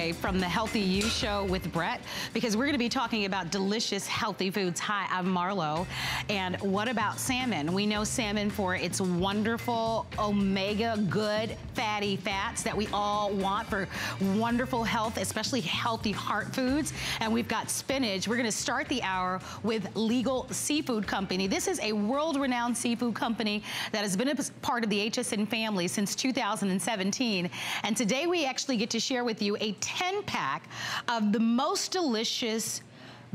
from the Healthy You Show with Brett because we're going to be talking about delicious healthy foods. Hi, I'm Marlo. And what about salmon? We know salmon for its wonderful omega good fatty fats that we all want for wonderful health, especially healthy heart foods. And we've got spinach. We're going to start the hour with Legal Seafood Company. This is a world-renowned seafood company that has been a part of the HSN family since 2017. And today we actually get to share with you a 10 pack of the most delicious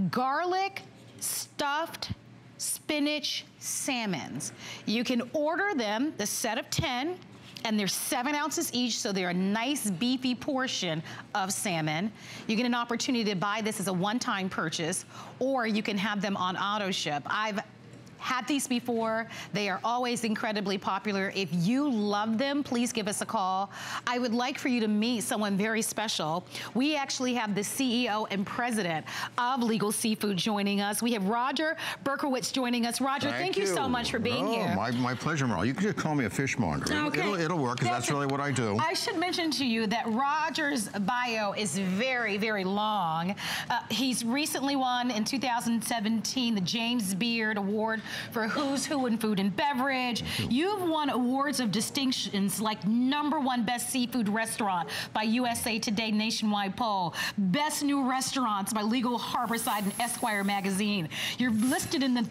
garlic stuffed spinach salmons. You can order them, the set of 10, and they're seven ounces each, so they're a nice beefy portion of salmon. You get an opportunity to buy this as a one-time purchase, or you can have them on auto ship. I've had these before. They are always incredibly popular. If you love them, please give us a call. I would like for you to meet someone very special. We actually have the CEO and president of Legal Seafood joining us. We have Roger Berkowitz joining us. Roger, thank, thank you. you. so much for being oh, here. My, my pleasure, Marlo. You can just call me a fishmonger. Okay. It'll, it'll work because that's, that's really what I do. I should mention to you that Roger's bio is very, very long. Uh, he's recently won in 2017 the James Beard Award for Who's Who in Food and Beverage. You've won awards of distinctions like number one best seafood restaurant by USA Today nationwide poll, best new restaurants by Legal Harborside and Esquire magazine. You're listed in the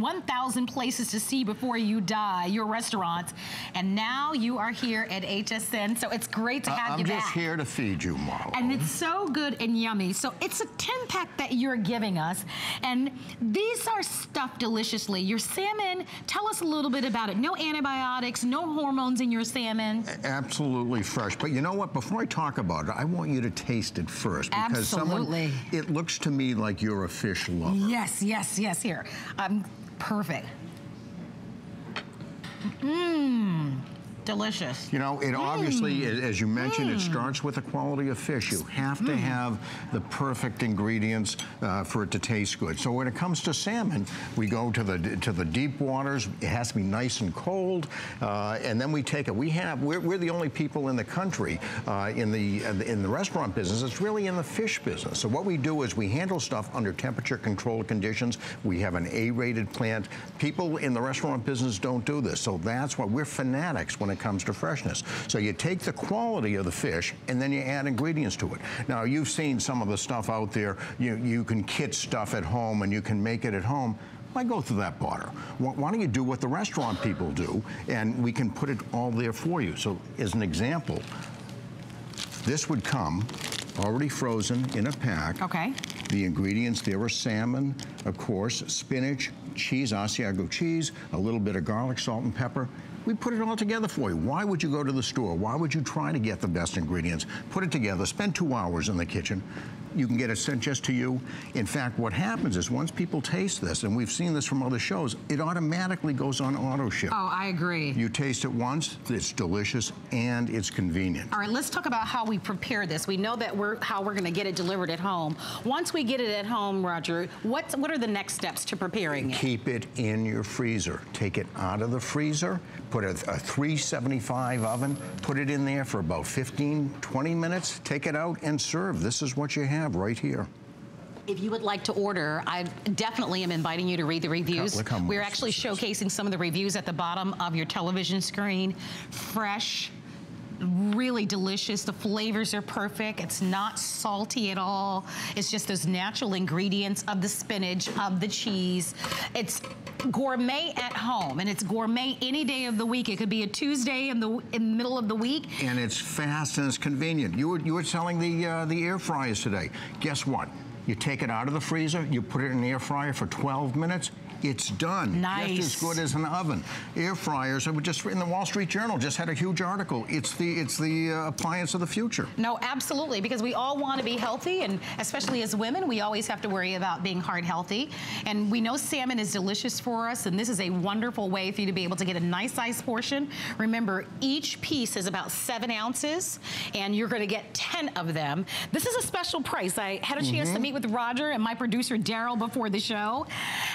1,000 places to see before you die, your restaurants. And now you are here at HSN, so it's great to have uh, you back. I'm just here to feed you, Marlo. And it's so good and yummy. So it's a 10 pack that you're giving us. And these are stuffed deliciously. Your salmon, tell us a little bit about it. No antibiotics, no hormones in your salmon. Absolutely fresh. But you know what? Before I talk about it, I want you to taste it first. Because Absolutely. Someone, it looks to me like you're a fish lover. Yes, yes, yes. Here. Um, perfect. Mmm delicious. You know, it mm. obviously, as you mentioned, mm. it starts with the quality of fish. You have to mm. have the perfect ingredients uh, for it to taste good. So when it comes to salmon, we go to the to the deep waters. It has to be nice and cold, uh, and then we take it. We have we're, we're the only people in the country uh, in the in the restaurant business. It's really in the fish business. So what we do is we handle stuff under temperature controlled conditions. We have an A-rated plant. People in the restaurant business don't do this. So that's why we're fanatics when it comes to freshness. So you take the quality of the fish and then you add ingredients to it. Now you've seen some of the stuff out there. You, you can kit stuff at home and you can make it at home. Why go through that border? Why don't you do what the restaurant people do and we can put it all there for you. So as an example, this would come already frozen in a pack. Okay. The ingredients, there are salmon, of course, spinach, cheese, Asiago cheese, a little bit of garlic, salt, and pepper. We put it all together for you. Why would you go to the store? Why would you try to get the best ingredients? Put it together, spend two hours in the kitchen, you can get it sent just to you. In fact, what happens is once people taste this, and we've seen this from other shows, it automatically goes on auto ship. Oh, I agree. You taste it once, it's delicious, and it's convenient. All right, let's talk about how we prepare this. We know that we're how we're gonna get it delivered at home. Once we get it at home, Roger, what, what are the next steps to preparing it? Keep it in your freezer. Take it out of the freezer, put a, a 375 oven, put it in there for about 15, 20 minutes, take it out and serve. This is what you have right here. If you would like to order, I definitely am inviting you to read the reviews. Look how, look how We're actually showcasing some of the reviews at the bottom of your television screen. Fresh, really delicious. The flavors are perfect. It's not salty at all. It's just those natural ingredients of the spinach, of the cheese. It's gourmet at home and it's gourmet any day of the week. It could be a Tuesday in the, in the middle of the week. And it's fast and it's convenient. You were, you were selling the, uh, the air fryers today. Guess what? You take it out of the freezer, you put it in the air fryer for 12 minutes, it's done. Nice. Just as good as an oven. Air fryers, I would just in the Wall Street Journal just had a huge article. It's the it's the uh, appliance of the future. No, absolutely, because we all want to be healthy, and especially as women, we always have to worry about being heart healthy. And we know salmon is delicious for us, and this is a wonderful way for you to be able to get a nice size portion. Remember, each piece is about seven ounces, and you're going to get 10 of them. This is a special price. I had a chance mm -hmm. to mm-hmm. meet with Roger and my producer, Daryl, before the show.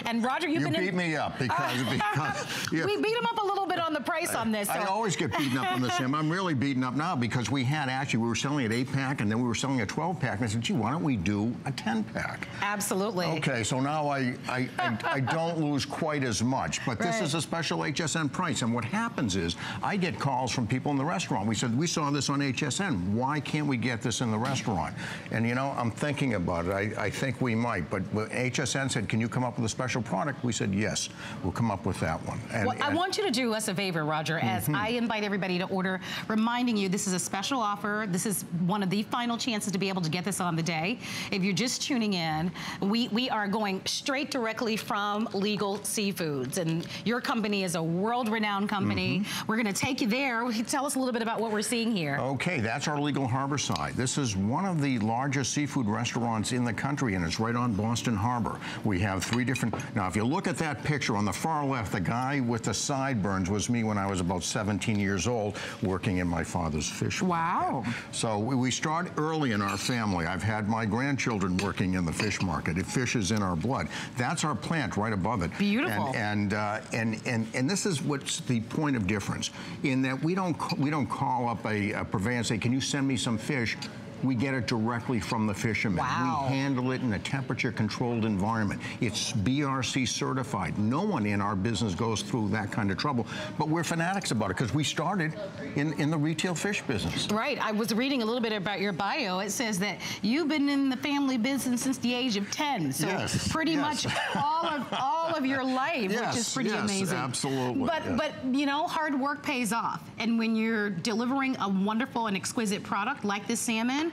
And Roger, you you been beat in, me up because, because yeah. we beat him up a little bit on the price on this. So. I always get beaten up on this, Sam. I'm really beaten up now because we had actually, we were selling an eight pack and then we were selling a 12 pack. And I said, gee, why don't we do a 10 pack? Absolutely. Okay, so now I, I, I, I don't lose quite as much, but this Right. is a special HSN price. And what happens is I get calls from people in the restaurant. We said, we saw this on HSN. Why can't we get this in the restaurant? And you know, I'm thinking about it. I, I think we might, but HSN said, can you come up with a special product? We said, yes, we'll come up with that one. And, Well, I and- want you to do us a favor, Roger, as Mm-hmm. I invite everybody to order, reminding you this is a special offer. This is one of the final chances to be able to get this on the day. If you're just tuning in, we, we are going straight directly from Legal Seafoods. And your company is a world-renowned company. Mm-hmm. We're going to take you there. Tell us a little bit about what we're seeing here. Okay, that's our Legal Harborside. This is one of the largest seafood restaurants in the country, and it's right on Boston Harbor. We have three different. Now, if you look at that picture on the far left, the guy with the sideburns was me when I was about 17 years old, working in my father's fish. Wow. market. So we we start early in our family. I've had my grandchildren working in the fish market. It fish is in our blood. That's our plant right above it. Beautiful. And, and uh, and and and this is what's the point of difference in that we don't we don't call up a, a purveyor and say, "Can you send me some fish?" We get it directly from the fishermen. Wow. We handle it in a temperature-controlled environment. It's BRC certified. No one in our business goes through that kind of trouble, but we're fanatics about it because we started in, in the retail fish business. Right. I was reading a little bit about your bio. It says that you've been in the family business since the age of 10. So Yes, pretty yes. much all of all of your life, which is Yes, pretty yes, amazing. absolutely, But yeah. but you know, hard work pays off. And when you're delivering a wonderful and exquisite product like this salmon,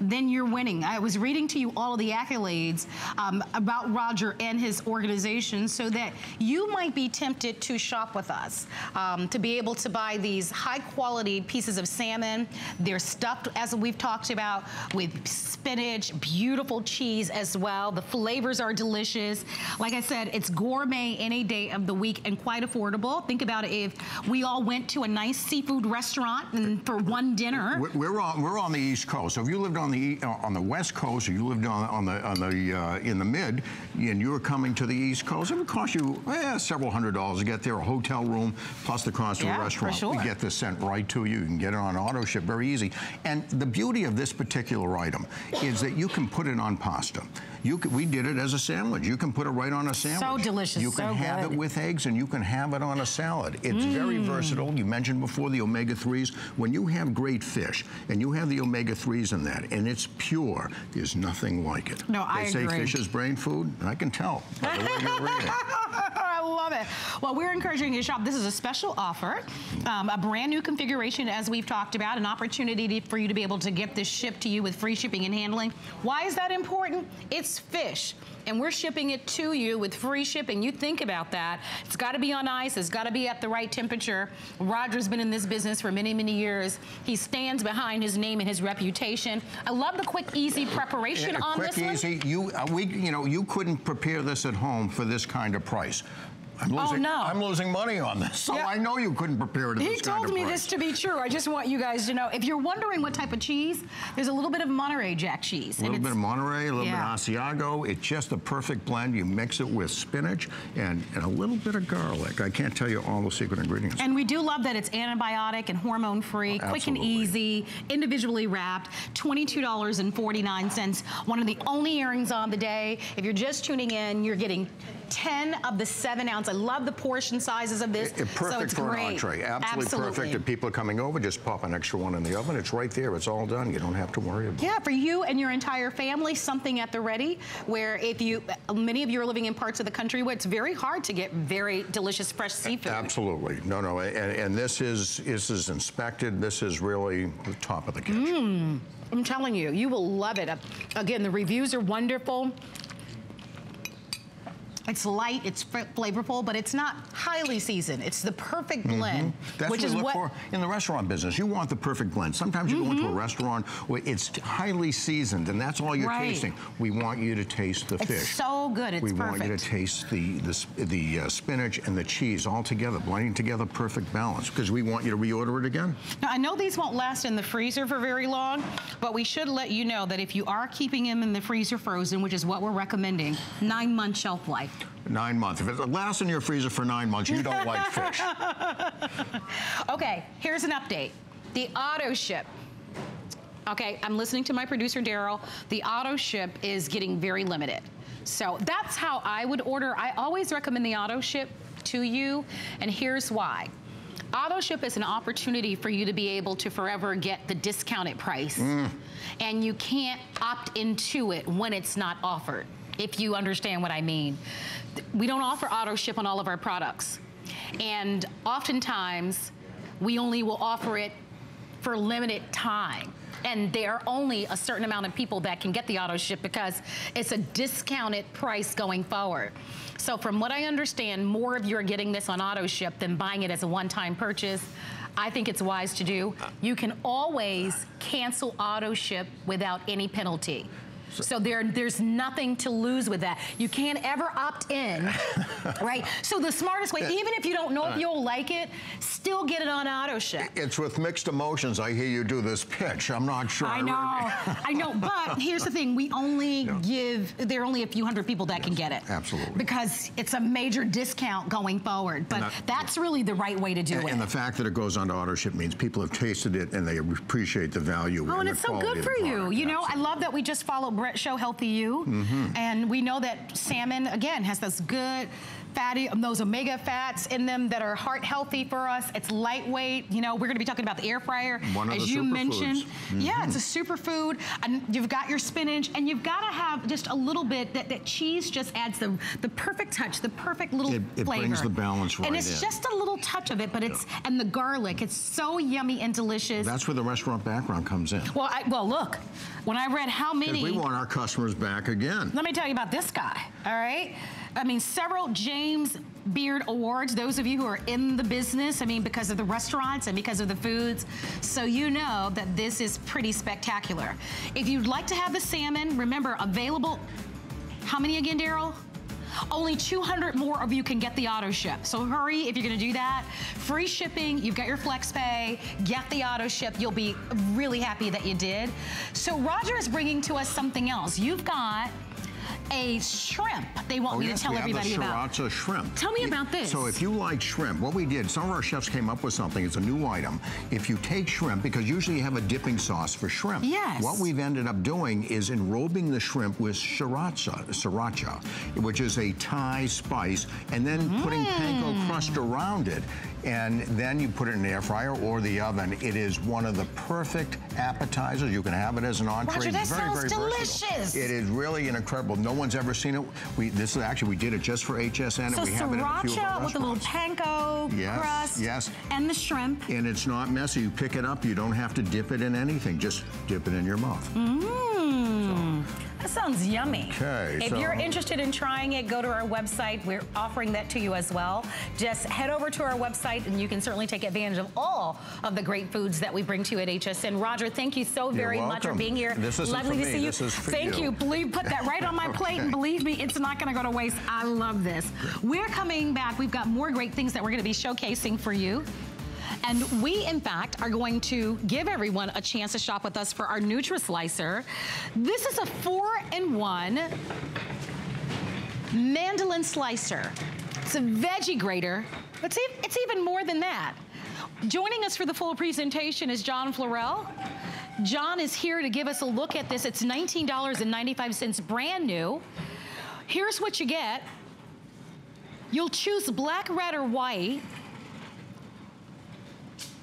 then you're winning. I was reading to you all of the accolades um, about Roger and his organization so that you might be tempted to shop with us, um, to be able to buy these high quality pieces of salmon. They're stuffed, as we've talked about, with spinach, beautiful cheese as well. The flavors are delicious. Like I said, it's gourmet any day of the week and quite affordable. Think about it if we all went to a nice seafood restaurant and for one dinner. We're- We're on we're on the East Coast. So if you lived on the uh, on the West Coast, or you lived on on the on the uh, in the mid, and you were coming to the East Coast, it would cost you eh, several hundred dollars to get there, a hotel room plus the cost Yeah, of a restaurant. sure. We get this sent right to you. You can get it on auto ship, very easy. And the beauty of this particular item is that you can put it on pasta. You can, we did it as a sandwich. You can put it right on a sandwich. So delicious, You can so have good. it with eggs, and you can have it on a salad. It's very Mm. versatile. You mentioned before the omega 3s. When you have great fish and you have the omega 3s in that, and it's pure, there's nothing like it. No, I agree. they say fish is brain food. I can tell by the way you're reading. I love it. Well, we're encouraging you to shop. This is a special offer, um, a brand new configuration, as we've talked about, an opportunity to- for you to be able to get this shipped to you with free shipping and handling. Why is that important? It's fish. And we're shipping it to you with free shipping. You think about that. It's got to be on ice. It's got to be at the right temperature. Roger's been in this business for many, many years. He stands behind his name and his reputation. I love the quick, easy preparation Yeah, on quick, this one. easy. You, uh, we, you know, you couldn't prepare this at home for this kind of price. I'm Oh, losing, no. I'm losing money on this, so Yeah. I know you couldn't prepare it He told me price. this to be true. I just want you guys to know. If you're wondering what type of cheese, there's a little bit of Monterey Jack cheese. A little bit of Monterey, a little Yeah. bit of Asiago. It's just a perfect blend. You mix it with spinach and, and a little bit of garlic. I can't tell you all the secret ingredients. And we do love that it's antibiotic and hormone free, oh, quick and easy, individually wrapped, $22.49. One of the only earrings on the day. If you're just tuning in, you're getting 10 of the 7 ounce. I love the portion sizes of this. It- perfect so it's for great. an entree. Absolutely, perfect. If people are coming over, just pop an extra one in the oven. It's right there. It's all done. You don't have to worry about it. Yeah, for you and your entire family, something at the ready. Where if you, many of you are living in parts of the country where it's very hard to get very delicious fresh seafood. Absolutely. No, no. And, and this is this is inspected. This is really the top of the catch. Mm. I'm telling you, you will love it. Again, the reviews are wonderful. It's light, it's flavorful, but it's not highly seasoned. It's the perfect blend, Mm-hmm. That's which what is look what for in the restaurant business. You want the perfect blend. Sometimes you go into a restaurant where it's highly seasoned, and that's all you're Mm-hmm. Right. tasting. We want you to taste the it's fish. It's so good. It's we perfect. We want you to taste the the, the uh, spinach and the cheese all together, blending together, perfect balance. Because we want you to reorder it again. Now, I know these won't last in the freezer for very long, but we should let you know that if you are keeping them in the freezer frozen, which is what we're recommending, nine month shelf life. Nine months. If it lasts in your freezer for nine months, you don't like fish. Okay, here's an update. The auto ship. Okay, I'm listening to my producer, Daryl. The auto ship is getting very limited. So that's how I would order. I always recommend the auto ship to you, and here's why. Auto ship is an opportunity for you to be able to forever get the discounted price. Mm. And you can't opt into it when it's not offered, if you understand what I mean. We don't offer auto ship on all of our products. And oftentimes, we only will offer it for limited time. And there are only a certain amount of people that can get the auto ship because it's a discounted price going forward. So from what I understand, more of you are getting this on auto ship than buying it as a one-time purchase. I think it's wise to do. You can always cancel auto ship without any penalty. So there, there's nothing to lose with that. You can't ever opt in, right? So the smartest way, even if you don't know if you'll like it, still get it on auto ship. It's with mixed emotions. I hear you do this pitch. I'm not sure. I know, I know, but here's the thing: we only give there are only a few hundred people that can get it. absolutely. Because it's a major discount going forward. But that- that's really the right way to do And, it. and the fact that it goes on to auto ship means people have tasted it and they appreciate the value. Oh, and the it's so good for you. product. You know, I love that we just follow Brett Show Healthy You. Mm-hmm. And we know that salmon, again, has those good fatty, um, those omega fats in them that are heart healthy for us. It's lightweight. You know, we're going to be talking about the air fryer. One of as you mentioned. Mm-hmm. Yeah, it's a superfood. And you've got your spinach, and you've got to have just a little bit, that, that cheese just adds the, the perfect touch, the perfect little It- it flavor. brings the balance right And it's in. just a little touch of it, but it's, and the garlic, it's so yummy and delicious. That's where the restaurant background comes in. Well, I, well, look, when I read how many, we want our customers back again. let me tell you about this guy, all right? I mean, several James Beard Awards, those of you who are in the business, I mean, because of the restaurants and because of the foods, so you know that this is pretty spectacular. If you'd like to have the salmon, remember, available, how many again, Daryl? Only 200 more of you can get the auto ship. So hurry if you're gonna do that. Free shipping, you've got your flex pay, get the auto ship. You'll be really happy that you did. So Roger is bringing to us something else. You've got a shrimp they want Oh, me yes, to tell everybody the about. Sriracha shrimp. Tell me about this. So if you like shrimp, what we did, some of our chefs came up with something. It's a new item. If you take shrimp, because usually you have a dipping sauce for shrimp. Yes. What we've ended up doing is enrobing the shrimp with sriracha, sriracha, which is a Thai spice, and then putting Mm. panko crust around it. And then you put it in the air fryer or the oven. It is one of the perfect appetizers. You can have it as an entree. Roger, that very, sounds very versatile. It is really an incredible. No one's ever seen it. We this is actually we did it just for HSN, So and we have it in a few of with a little panko Yes, crust yes. and the shrimp. And it's not messy. You pick it up. You don't have to dip it in anything. Just dip it in your mouth. Mmm. That sounds yummy. Okay, If so- you're interested in trying it, go to our website. We're offering that to you as well. Just head over to our website and you can certainly take advantage of all of the great foods that we bring to you at HSN. Roger, thank you so very much for being here. This isn't Lovely to me, see you. this is for thank you. you. Believe put that right on my plate and believe me, it's not gonna go to waste. I love this. We're coming back. We've got more great things that we're gonna be showcasing for you. And we, in fact, are going to give everyone a chance to shop with us for our Nutri-Slicer. This is a four-in-one mandolin slicer. It's a veggie grater. It's, e- it's even more than that. Joining us for the full presentation is John Florell. John is here to give us a look at this. It's $19.95 brand new. Here's what you get. You'll choose black, red, or white.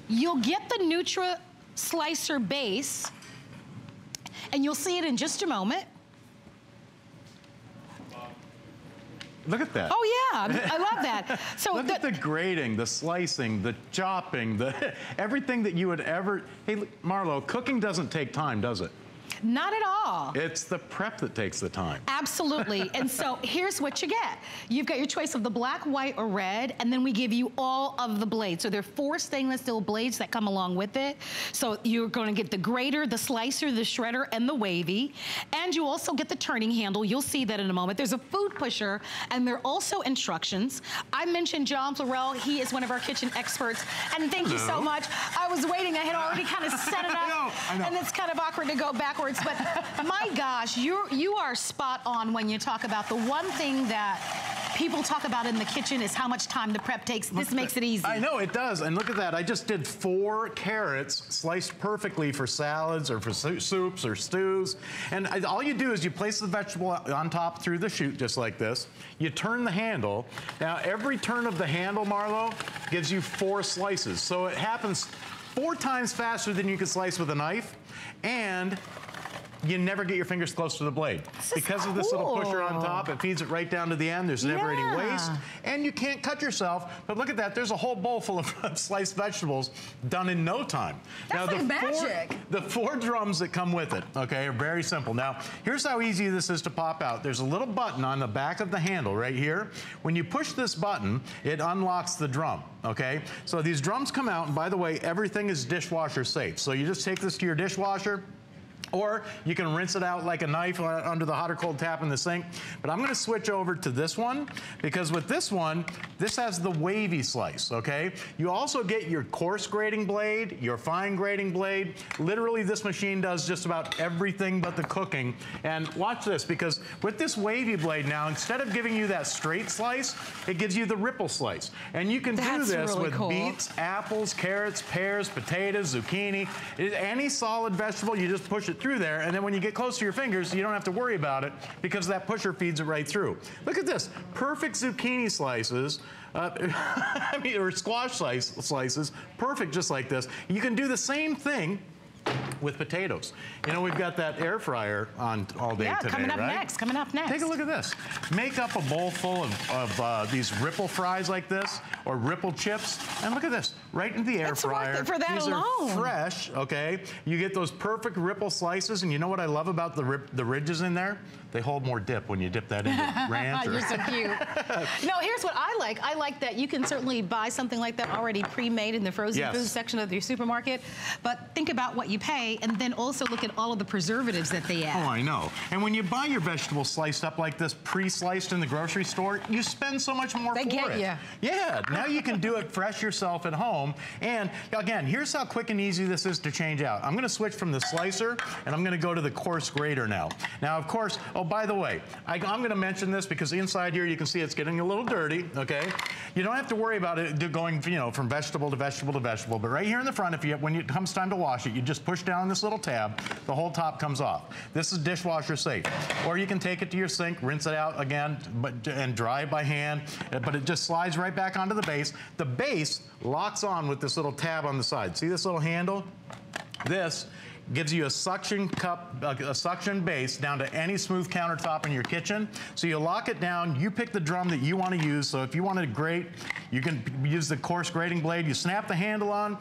You'll get the Nutra Slicer base, and you'll see it in just a moment. Look at that. Oh yeah, I love that. So Look at the grating, the slicing, the chopping, the everything that you would ever. Hey, Marlo, cooking doesn't take time, does it? Not at all. It's the prep that takes the time. Absolutely. and so here's what you get. You've got your choice of the black, white, or red, and then we give you all of the blades. So there are four stainless steel blades that come along with it. So you're going to get the grater, the slicer, the shredder, and the wavy. And you also get the turning handle. You'll see that in a moment. There's a food pusher, and there are also instructions. I mentioned John Florell. He is one of our kitchen experts. And thank you so much. I was waiting. I had already kind of set it up. I know, I know. And it's kind of awkward to go backwards. But my gosh, you you are spot on when you talk about the one thing that people talk about in the kitchen is how much time the prep takes. This makes it easy. I know, it does. And look at that. I just did four carrots sliced perfectly for salads or for soups or stews. And all you do is you place the vegetable on top through the chute just like this. You turn the handle. Now, every turn of the handle, Marlo, gives you four slices. So it happens four times faster than you can slice with a knife. And you never get your fingers close to the blade. because of this little pusher on top, it feeds it right down to the end. There's never Yeah. any waste. And you can't cut yourself. But look at that. There's a whole bowl full of sliced vegetables done in no time. That's like magic. Four, the four drums that come with it, okay, are very simple. Now, here's how easy this is to pop out. There's a little button on the back of the handle right here. When you push this button, it unlocks the drum, okay? So these drums come out, and by the way, everything is dishwasher safe. So you just take this to your dishwasher, or you can rinse it out like a knife under the hot or cold tap in the sink. But I'm gonna switch over to this one because with this one, this has the wavy slice, okay? You also get your coarse grating blade, your fine grating blade. Literally, this machine does just about everything but the cooking. And watch this, because with this wavy blade now, instead of giving you that straight slice, it gives you the ripple slice. And you can do this really with cool. beets, apples, carrots, pears, potatoes, zucchini. Any solid vegetable, you just push it through there, and then when you get close to your fingers, you don't have to worry about it because that pusher feeds it right through. Look at this, perfect zucchini slices. Uh, I mean, or squash slice, slices, perfect just like this. You can do the same thing with potatoes. You know, we've got that air fryer on all day Yeah, today, coming up right? next, coming up next. Take a look at this. Make up a bowl full of, of uh, these ripple fries like this, or ripple chips, and look at this, right in the air It's worth fryer. it for that these alone. are fresh, okay? You get those perfect ripple slices, and you know what I love about the rip, the ridges in there? They hold more dip when you dip that into ranch. or- You're so cute. no, here's what I like. I like that you can certainly buy something like that already pre-made in the frozen Yes. food section of your supermarket, but think about what you pay and then also look at all of the preservatives that they add. Oh. I know. And when you buy your vegetables sliced up like this, pre-sliced in the grocery store, you spend so much more They for get it. ya. Yeah. Now you can do it fresh yourself at home. And again, here's how quick and easy this is to change out. I'm going to switch from the slicer, and I'm going to go to the coarse grater now. Now, of course, oh by the way, I, I'm going to mention this because inside here you can see it's getting a little dirty. Okay. You don't have to worry about it going, you know, from vegetable to vegetable to vegetable. But right here in the front, if you when it comes time to wash it, you just push down this little tab. The whole top comes off. This is dishwasher safe. Or you can take it to your sink, rinse it out again, but and dry it by hand. uh, But it just slides right back onto the base. The base locks on with this little tab on the side. See this little handle? This gives you a suction cup, a, suction base down to any smooth countertop in your kitchen. So you lock it down, you pick the drum that you want to use. So if you want to grate, you can use the coarse grating blade. You snap the handle on,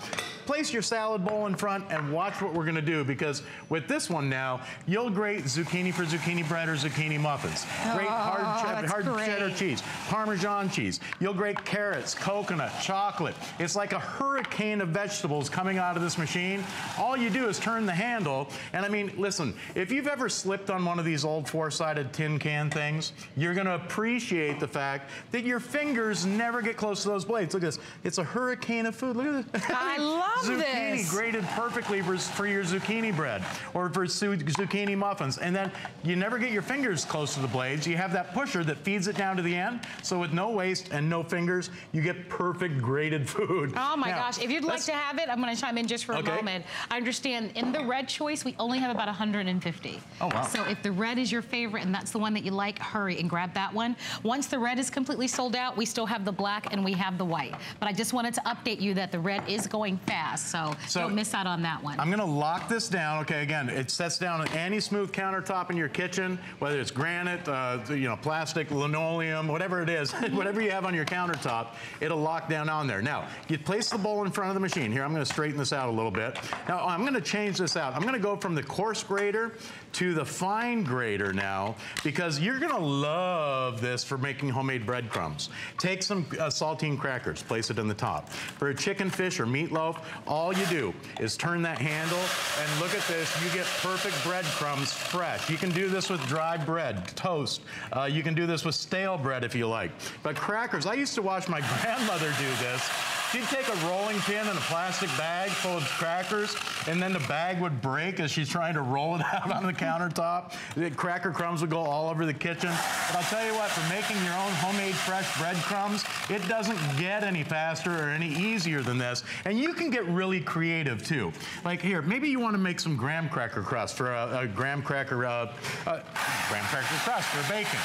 place your salad bowl in front, and watch what we're going to do. Because with this one now, you'll grate zucchini for zucchini bread or zucchini muffins. Grate oh, hard, Oh, that's hard great. cheddar cheese, Parmesan cheese. You'll grate carrots, coconut, chocolate. It's like a hurricane of vegetables coming out of this machine. All you do is turn the handle, and I mean, listen, if you've ever slipped on one of these old four-sided tin can things, you're gonna appreciate the fact that your fingers never get close to those blades. Look at this. It's a hurricane of food. Look at this. I love zucchini this. grated perfectly for, for your zucchini bread or for zucchini muffins. And then you never get your fingers close to the blades. You have that pusher that feeds it down to the end. So with no waste and no fingers, you get perfect grated food. Oh my Now, gosh, if you'd like to have it, I'm gonna chime in just for a moment. I understand in the red choice, we only have about 150. Oh, wow. So if the red is your favorite and that's the one that you like, hurry and grab that one. Once the red is completely sold out, we still have the black and we have the white. But I just wanted to update you that the red is going fast, so, So, don't miss out on that one. I'm gonna lock this down. Okay, again, it sets down on any smooth countertop in your kitchen, whether it's granite, uh, you know, plastic, linoleum, whatever it is, whatever you have on your countertop, it'll lock down on there. Now, you place the bowl in front of the machine. Here, I'm gonna straighten this out a little bit. Now, I'm gonna change this out. I'm gonna go from the coarse grater to the fine grater now, because you're gonna love this for making homemade breadcrumbs. Take some uh, saltine crackers, place it in the top. For a chicken, fish, or meatloaf, all you do is turn that handle and look at this. You get perfect breadcrumbs fresh. You can do this with dry bread, toast. Uh, you can do this with stale bread if you like. But crackers, I used to watch my grandmother do this. She'd take a rolling pin and a plastic bag full of crackers, and then the bag would break as she's trying to roll it out on the countertop. The cracker crumbs would go all over the kitchen. But I'll tell you what, for making your own homemade fresh breadcrumbs, it doesn't get any faster or any easier than this. And you can get really creative too. Like here, maybe you want to make some graham cracker crust for a, a graham cracker, uh, uh, graham cracker crust for bacon.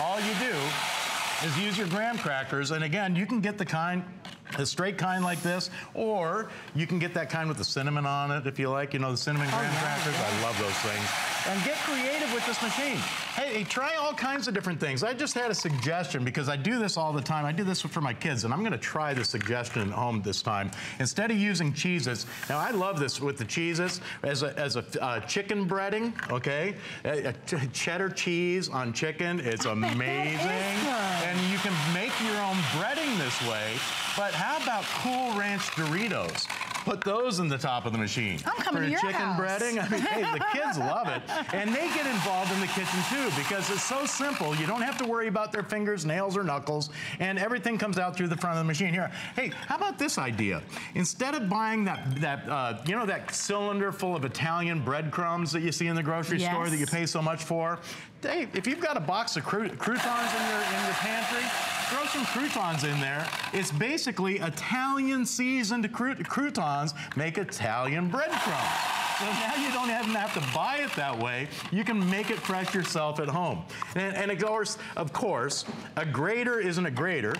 All you do is use your graham crackers, and again, you can get the kind the straight kind like this, or you can get that kind with the cinnamon on it if you like, you know, the cinnamon graham yeah, crackers. yeah. I love those things. And get creative with this machine. Hey, try all kinds of different things. I just had a suggestion because I do this all the time. I do this for my kids, and I'm gonna try the suggestion at home this time. Instead of using cheeses, now I love this with the cheeses as a, as a uh, chicken breading, okay? A, a ch- cheddar cheese on chicken, it's amazing. And you can make your own breading this way, but how about Cool Ranch Doritos? Put those in the top of the machine. I'm coming For to your chicken house. breading. I mean, hey, the kids love it. And they get involved in the kitchen too because it's so simple. You don't have to worry about their fingers, nails, or knuckles, and everything comes out through the front of the machine here. Hey, how about this idea? Instead of buying that, that uh, you know, that cylinder full of Italian breadcrumbs that you see in the grocery Yes. store that you pay so much for, hey, if you've got a box of croutons in your, in your pantry, throw some croutons in there. It's basically Italian seasoned croutons make Italian breadcrumbs. So now you don't even have to buy it that way. You can make it fresh yourself at home. And, and of course, of course, a grater isn't a grater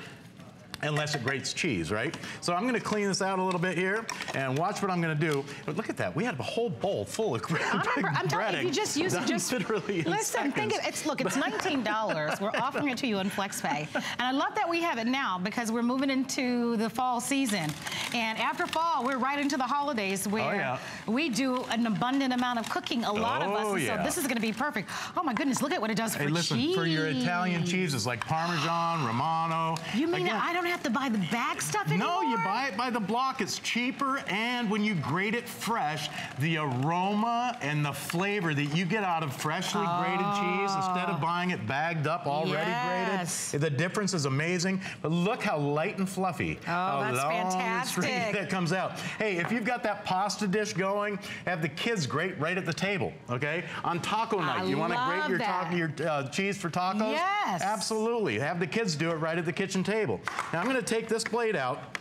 unless it grates cheese, right? So I'm gonna clean this out a little bit here and watch what I'm gonna do. But look at that, we have a whole bowl full of I'm, remember, I'm telling you, if you just use it, just literally listen. Think of it's look, it's nineteen dollars. we're offering it to you in FlexPay, and I love that we have it now because we're moving into the fall season, and after fall, we're right into the holidays oh, where Oh, yeah. we do an abundant amount of cooking. A lot of us, Oh, yeah. so this is going to be perfect. Oh my goodness, look at what it does Hey, for listen, cheese. for your Italian cheeses like Parmesan, Romano. You mean again, I don't have to buy the bag stuff anymore? No, you buy it by the block. It's cheaper, and when you grate it fresh, the aroma and the flavor that you get out of freshly grated cheese instead of buying it bagged up, already Yes. grated, the difference is amazing. But look how light and fluffy. Oh, that's fantastic. that comes out. Hey, if you've got that pasta dish going, have the kids grate right at the table. Okay, on taco night, I you want to grate your taco, your uh, cheese for tacos? Yes. Absolutely. Have the kids do it right at the kitchen table. Now I'm going to take this blade out.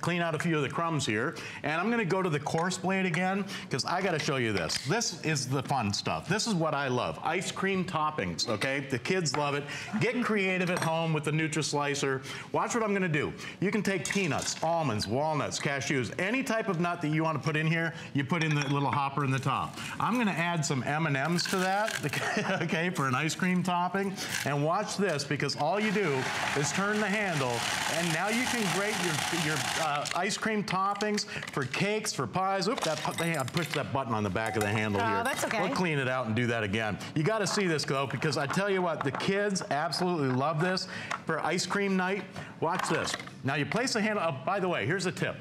Clean out a few of the crumbs here, and I'm gonna go to the coarse blade again, because I gotta show you this. This is the fun stuff. This is what I love. Ice cream toppings, okay? The kids love it. Get creative at home with the Nutri-Slicer. Watch what I'm gonna do. You can take peanuts, almonds, walnuts, cashews, any type of nut that you wanna put in here, you put in the little hopper in the top. I'm gonna add some M&Ms to that, okay, for an ice cream topping. And watch this, because all you do is turn the handle, and now you can grate your, your uh, Uh, ice cream toppings for cakes, for pies. Oop, that, I pushed that button on the back of the handle Oh, here. that's okay. We'll clean it out and do that again. You gotta see this though, because I tell you what, the kids absolutely love this. For ice cream night, watch this. Now you place the handle, oh, by the way, here's a tip.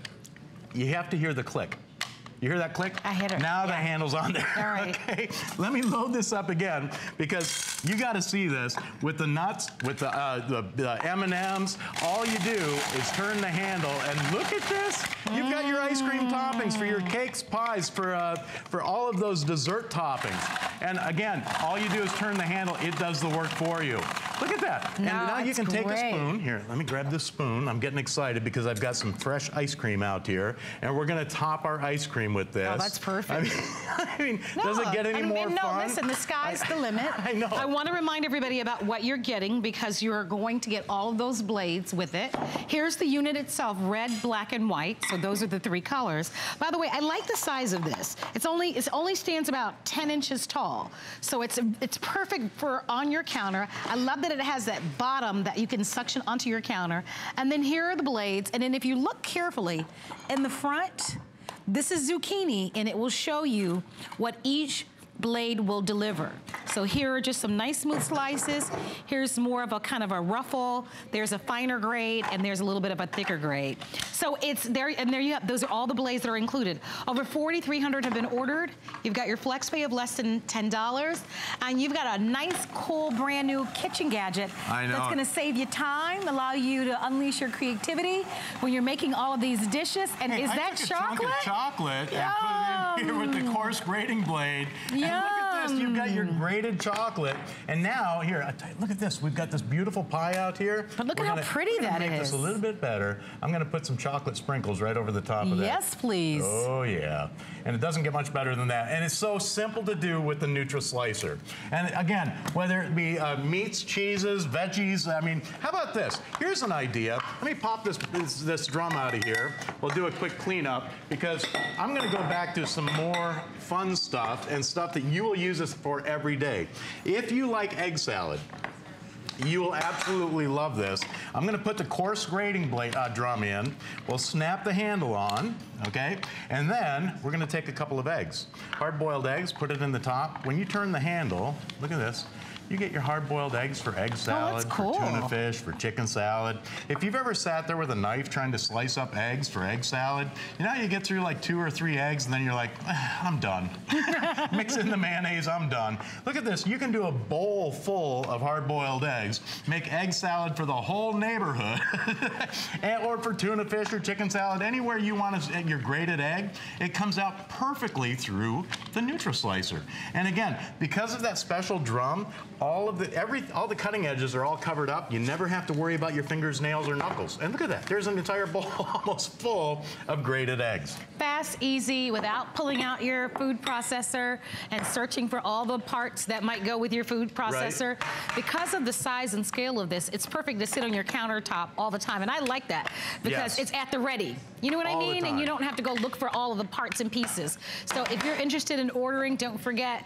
You have to hear the click. You hear that click? I hit it, Now the handle's on there. All right. Okay. Let me load this up again because you got to see this with the nuts, with the, uh, the, the M&Ms. All you do is turn the handle and look at this. You've got your ice cream toppings for your cakes, pies, for uh, for all of those dessert toppings. And again, all you do is turn the handle. It does the work for you. Look at that. and now you can take a spoon. Here, let me grab this spoon. I'm getting excited because I've got some fresh ice cream out here, and we're going to top our ice cream with this. Oh, that's perfect. I mean, I mean does it get any I mean, more no, fun? listen, the sky's the limit. I know. I want to remind everybody about what you're getting because you're going to get all of those blades with it. Here's the unit itself, red, black, and white. So those are the three colors. By the way, I like the size of this. It's only it only stands about 10 inches tall. So it's it's perfect for on your counter. I love that it has that bottom that you can suction onto your counter. And then here are the blades. And then if you look carefully in the front, this is zucchini and it will show you what each blade will deliver. So here are just some nice smooth slices. Here's more of a kind of a ruffle. There's a finer grade and there's a little bit of a thicker grade. So it's there, and there you have, those are all the blades that are included. Over 4,300 have been ordered. You've got your flex pay of less than $10 and you've got a nice, cool, brand new kitchen gadget I know. that's gonna save you time, allow you to unleash your creativity when you're making all of these dishes. And Hey, is I that chocolate? A chunk of chocolate with the coarse grating blade. And you've got your grated chocolate. And now, here, I tell you, look at this. We've got this beautiful pie out here. But look at We're how gonna- pretty we're gonna make this a little bit better. I'm gonna put some chocolate sprinkles right over the top of that. Yes, please. Oh yeah, and it doesn't get much better than that. And it's so simple to do with the Nutri Slicer. And again, whether it be uh, meats, cheeses, veggies, I mean, how about this? Here's an idea. Let me pop this, this, this drum out of here. We'll do a quick cleanup because I'm gonna go back to some more fun stuff and stuff that you will use this for every day. If you like egg salad, you will absolutely love this. I'm gonna put the coarse grating blade, uh, drum in. We'll snap the handle on, okay? And then we're gonna take a couple of eggs. Hard-boiled eggs, put it in the top. When you turn the handle, look at this. You get your hard-boiled eggs for egg salad, cool. for tuna fish, for chicken salad. If you've ever sat there with a knife trying to slice up eggs for egg salad, you know how you get through like two or three eggs and then you're like, "Ah, I'm done. Mix in the mayonnaise, I'm done. Look at this. You can do a bowl full of hard-boiled eggs, make egg salad for the whole neighborhood, and, or for tuna fish or chicken salad, anywhere you want to, get your grated egg, it comes out perfectly through the NutriSlicer. And again, because of that special drum, all of the every all the cutting edges are all covered up. You never have to worry about your fingers, nails, or knuckles. And look at that. There's an entire bowl almost full of grated eggs. Fast, easy, without pulling out your food processor and searching for all the parts that might go with your food processor. Because of the size and scale of this, it's perfect to sit on your countertop all the time. And I like that because Yes. it's at the ready. You know what All I mean? And you don't have to go look for all of the parts and pieces. So if you're interested in ordering, don't forget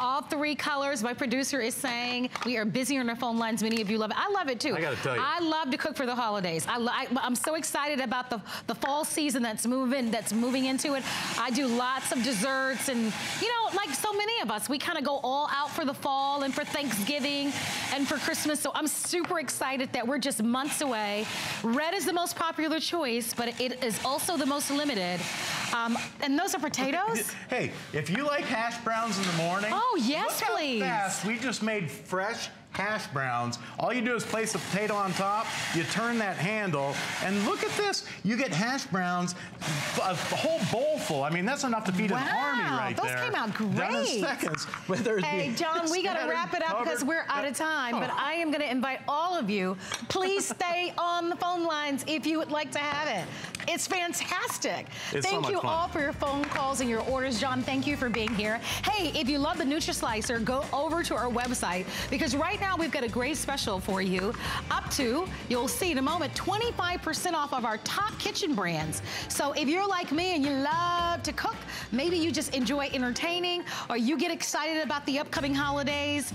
all three colors. My producer is saying we are busy on our phone lines. Many of you love it. I love it too. I gotta tell you. I love to cook for the holidays. I, am so excited about the, the fall season that's moving that's moving into it. I do lots of desserts and you know, like so many of us, we kind of go all out for the fall and for Thanksgiving and for Christmas. So I'm super excited that we're just months away. Red is the most popular choice, but it is also the most limited. Um, and those are potatoes. Hey, if you like hash browns in the morning, Oh, Oh, yes, look how please. fast we just made fresh hash browns. All you do is place a potato on top, you turn that handle, and look at this. You get hash browns, a, whole bowl full. I mean, that's enough to feed an army right those there. came out Done in great. seconds. Hey, John, we got to wrap it up because we're out of time. But Oh. I am going to invite all of you. Please stay on the phone lines if you would like to have it. It's fantastic. It's thank much you fun. all for your phone calls and your orders. John, thank you for being here. Hey, if you love the NutriSlicer, go over to our website because right now we've got a great special for you. Up to, you'll see in a moment, 25% off of our top kitchen brands. So if you're like me and you love to cook, maybe you just enjoy entertaining or you get excited about the upcoming holidays,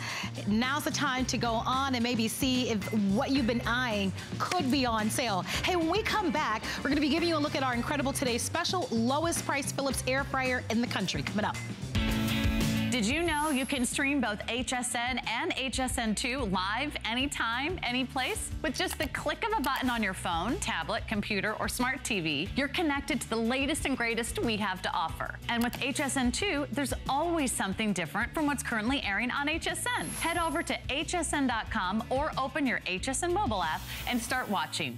now's the time to go on and maybe see if what you've been eyeing could be on sale. Hey, when we come back, we're gonna be giving you a look at our incredible today's special lowest price Philips air fryer in the country. Coming up. Did you know you can stream both HSN and HSN2 live anytime, any place? With just the click of a button on your phone, tablet, computer, or smart TV, you're connected to the latest and greatest we have to offer. And with HSN2, there's always something different from what's currently airing on HSN. Head over to hsn.com or open your HSN mobile app and start watching.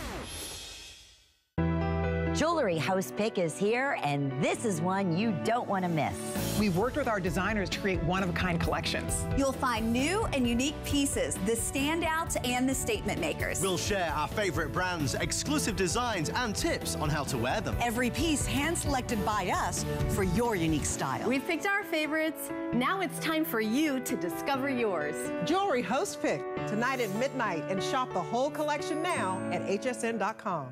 Jewelry House Pick is here, and this is one you don't want to miss. We've worked with our designers to create one-of-a-kind collections. You'll find new and unique pieces, the standouts and the statement makers. We'll share our favorite brands, exclusive designs, and tips on how to wear them. Every piece hand-selected by us for your unique style. We've picked our favorites. Now it's time for you to discover yours. Jewelry Host Pick, tonight at midnight, and shop the whole collection now at hsn.com.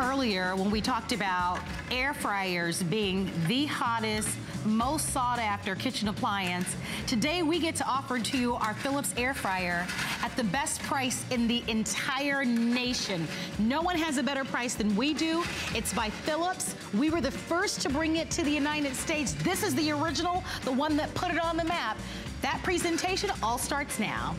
Earlier when we talked about air fryers being the hottest, most sought after kitchen appliance. Today we get to offer to you our Philips air fryer at the best price in the entire nation. No one has a better price than we do. It's by Philips. We were the first to bring it to the United States. This is the original, the one that put it on the map. That presentation all starts now.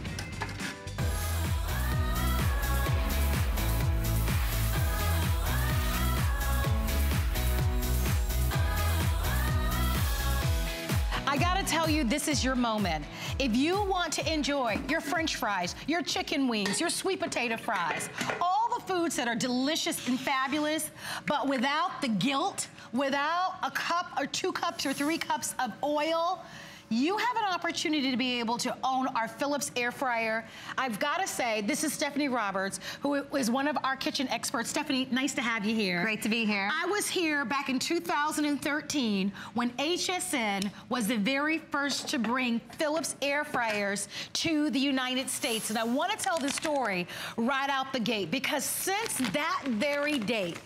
Tell you, this is your moment. If you want to enjoy your french fries, your chicken wings, your sweet potato fries, all the foods that are delicious and fabulous, but without the guilt, without a cup or two cups or three cups of oil, you have an opportunity to be able to own our Philips air fryer. I've got to say, this is Stephanie Roberts, who is one of our kitchen experts. Stephanie, nice to have you here. Great to be here. I was here back in 2013 when HSN was the very first to bring Philips air fryers to the United States. And I want to tell the story right out the gate because since that very date,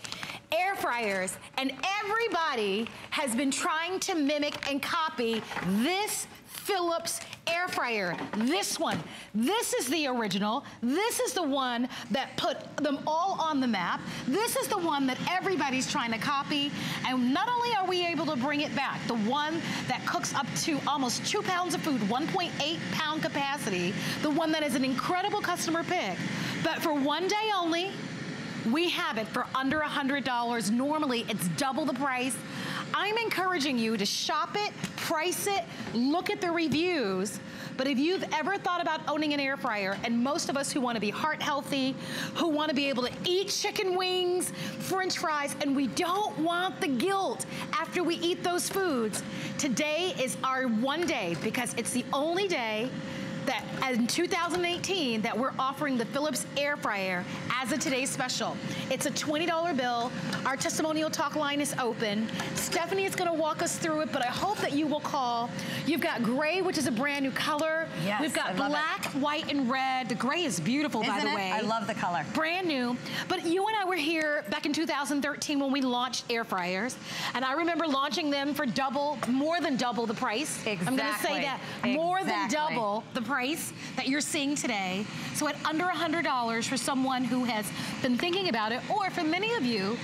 air fryers, and everybody has been trying to mimic and copy this Philips air fryer. This one. This is the original. This is the one that put them all on the map. This is the one that everybody's trying to copy. And not only are we able to bring it back, the one that cooks up to almost two pounds of food, 1.8 pound capacity, the one that is an incredible customer pick. But for one day only, we have it for under $100. Normally, it's double the price. I'm encouraging you to shop it, price it, look at the reviews. But if you've ever thought about owning an air fryer, and most of us who want to be heart healthy, who want to be able to eat chicken wings, french fries, and we don't want the guilt after we eat those foods, today is our one day because it's the only day that in 2018 that we're offering the Philips air fryer as a today's special. It's a $20 bill. Our testimonial talk line is open. Stephanie is gonna walk us through it, but I hope that you will call. You've got gray, which is a brand new color. Yes, We've got black, it. white, and red. The gray is beautiful, Isn't by the it? way. I love the color. Brand new. But you and I were here back in 2013 when we launched air fryers. And I remember launching them for double, more than double the price. Exactly. I'm gonna say that. More than double the price price that you're seeing today. So at under $100 for someone who has been thinking about it, or for many of you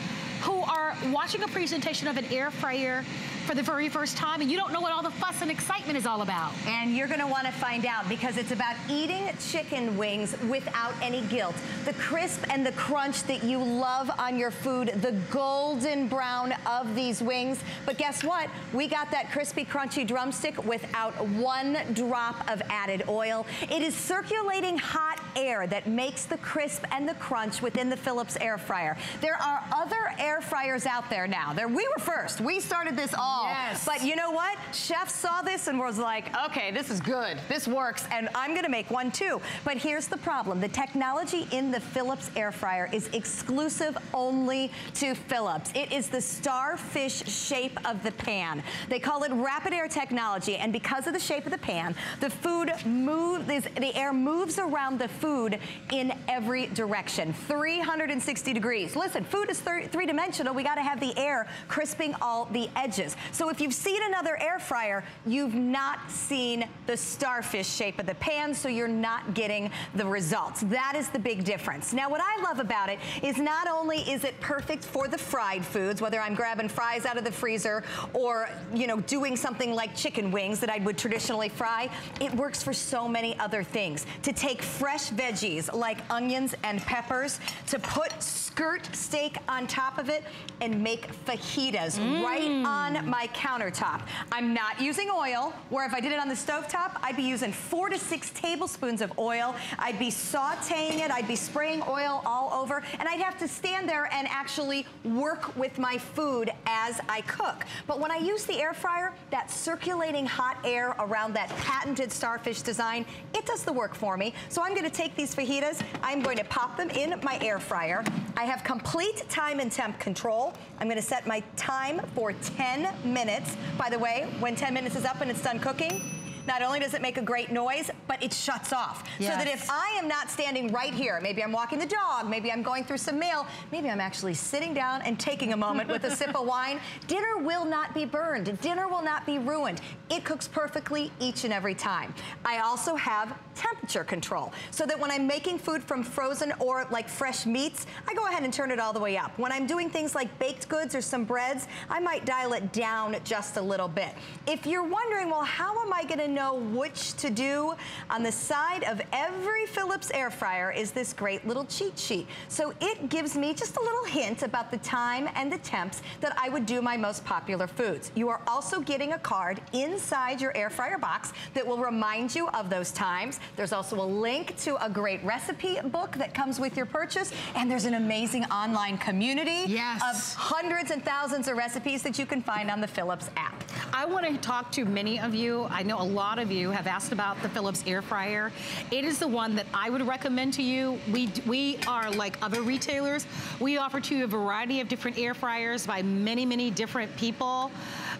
who are watching a presentation of an air fryer for the very first time and you don't know what all the fuss and excitement is all about. And you're gonna wanna find out because it's about eating chicken wings without any guilt. The crisp and the crunch that you love on your food, the golden brown of these wings. But guess what? We got that crispy, crunchy drumstick without one drop of added oil. It is circulating hot air that makes the crisp and the crunch within the Philips air fryer. There are other air fryers out there now. There, we were first. We started this all. Yes. But you know what? Chef saw this and was like, okay, this is good. This works, and I'm gonna make one too. But here's the problem. The technology in the Philips air fryer is exclusive only to Philips. It is the starfish shape of the pan. They call it rapid air technology, and because of the shape of the pan, the food moves, the air moves around the food in every direction, 360 degrees. Listen, food is three dimensional conventional, we gotta have the air crisping all the edges. So if you've seen another air fryer, you've not seen the starfish shape of the pan, so you're not getting the results. That is the big difference. Now, what I love about it is not only is it perfect for the fried foods, whether I'm grabbing fries out of the freezer or, you know, doing something like chicken wings that I would traditionally fry, it works for so many other things. To take fresh veggies like onions and peppers, to put skirt steak on top of it and make fajitas mm. right on my countertop. I'm not using oil, where if I did it on the stove top, I'd be using four to six tablespoons of oil. I'd be sauteing it, I'd be spraying oil all over, and I'd have to stand there and actually work with my food as I cook. But when I use the air fryer, that circulating hot air around that patented starfish design, it does the work for me. So I'm gonna take these fajitas, I'm going to pop them in my air fryer. I have complete time and control. I'm gonna set my time for 10 minutes. By the way, when 10 minutes is up and it's done cooking, not only does it make a great noise, but it shuts off. Yes. So that if I am not standing right here, maybe I'm walking the dog, maybe I'm going through some mail, maybe I'm actually sitting down and taking a moment with a sip of wine, dinner will not be burned. Dinner will not be ruined. It cooks perfectly each and every time. I also have temperature control so that when I'm making food from frozen or like fresh meats, I go ahead and turn it all the way up. When I'm doing things like baked goods or some breads, I might dial it down just a little bit. If you're wondering, well, how am I gonna know which to do. On the side of every Philips air fryer is this great little cheat sheet. So it gives me just a little hint about the time and the temps that I would do my most popular foods. You are also getting a card inside your air fryer box that will remind you of those times. There's also a link to a great recipe book that comes with your purchase. And there's an amazing online community yes. of hundreds and thousands of recipes that you can find on the Philips app. I want to talk to many of you. I know a lot of you have asked about the Philips air fryer. It is the one that I would recommend to you. We, we are like other retailers. We offer to you a variety of different air fryers by many, many different people.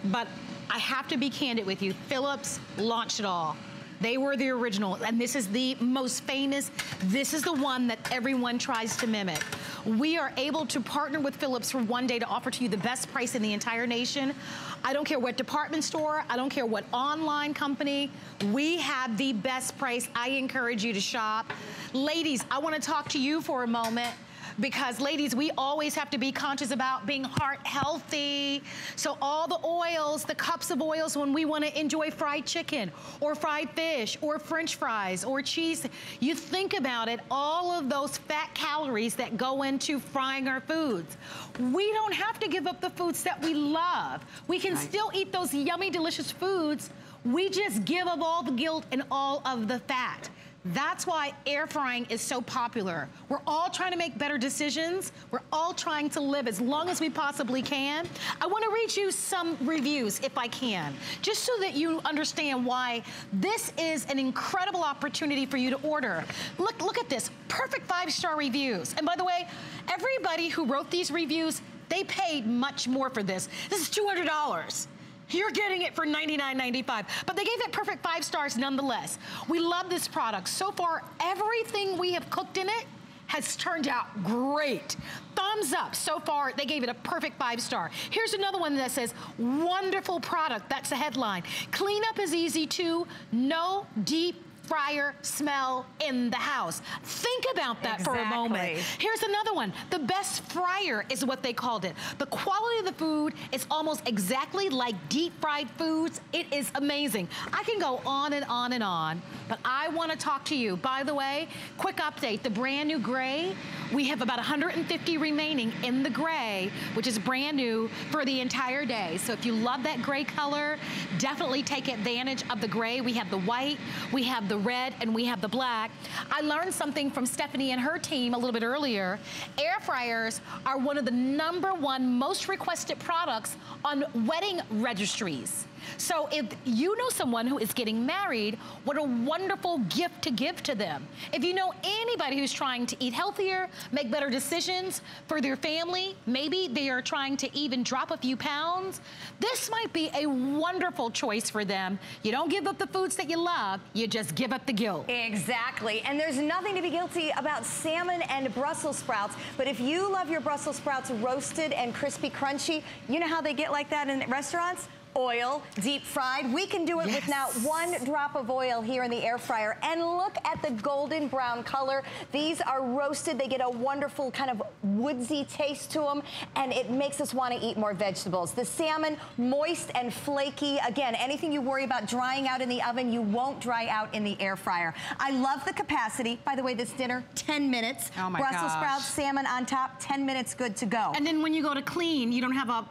But I have to be candid with you. Philips launched it all. They were the original, and this is the most famous. This is the one that everyone tries to mimic. We are able to partner with Philips for one day to offer to you the best price in the entire nation. I don't care what department store, I don't care what online company, we have the best price. I encourage you to shop. Ladies, I wanna talk to you for a moment because ladies, we always have to be conscious about being heart healthy. So all the oils, the cups of oils when we wanna enjoy fried chicken or fried fish or french fries or cheese, you think about it, all of those fat calories that go into frying our foods. We don't have to give up the foods that we love. We can right. still eat those yummy, delicious foods. We just give up all the guilt and all of the fat. That's why air frying is so popular. We're all trying to make better decisions. We're all trying to live as long as we possibly can. I wanna read you some reviews if I can, just so that you understand why this is an incredible opportunity for you to order. Look, look at this, perfect five-star reviews. And by the way, everybody who wrote these reviews, they paid much more for this. This is $200. You're getting it for $99.95. But they gave it perfect five stars nonetheless. We love this product. So far, everything we have cooked in it has turned out great. Thumbs up. So far, they gave it a perfect five star. Here's another one that says, wonderful product. That's the headline. Cleanup is easy too. No deep fryer smell in the house. Think about that exactly. for a moment. Here's another one. The best fryer is what they called it. The quality of the food is almost exactly like deep fried foods. It is amazing. I can go on and on and on, but I want to talk to you. By the way, quick update, the brand new gray, we have about 150 remaining in the gray, which is brand new for the entire day. So if you love that gray color, definitely take advantage of the gray. We have the white, we have the red and we have the black. I learned something from Stephanie and her team a little bit earlier. Air fryers are one of the number one most requested products on wedding registries. So if you know someone who is getting married, what a wonderful gift to give to them. If you know anybody who's trying to eat healthier, make better decisions for their family, maybe they are trying to even drop a few pounds, this might be a wonderful choice for them. You don't give up the foods that you love, you just give up the guilt. Exactly. And there's nothing to be guilty about salmon and Brussels sprouts. But if you love your Brussels sprouts roasted and crispy crunchy, you know how they get like that in restaurants? Oil, deep fried. We can do it yes. with now one drop of oil here in the air fryer. And look at the golden brown color. These are roasted. They get a wonderful kind of woodsy taste to them, and it makes us want to eat more vegetables. The salmon, moist and flaky. Again, anything you worry about drying out in the oven, you won't dry out in the air fryer. I love the capacity. By the way, this dinner, 10 minutes. Oh my Brussels gosh. sprouts, salmon on top, 10 minutes good to go. And then when you go to clean, you don't have a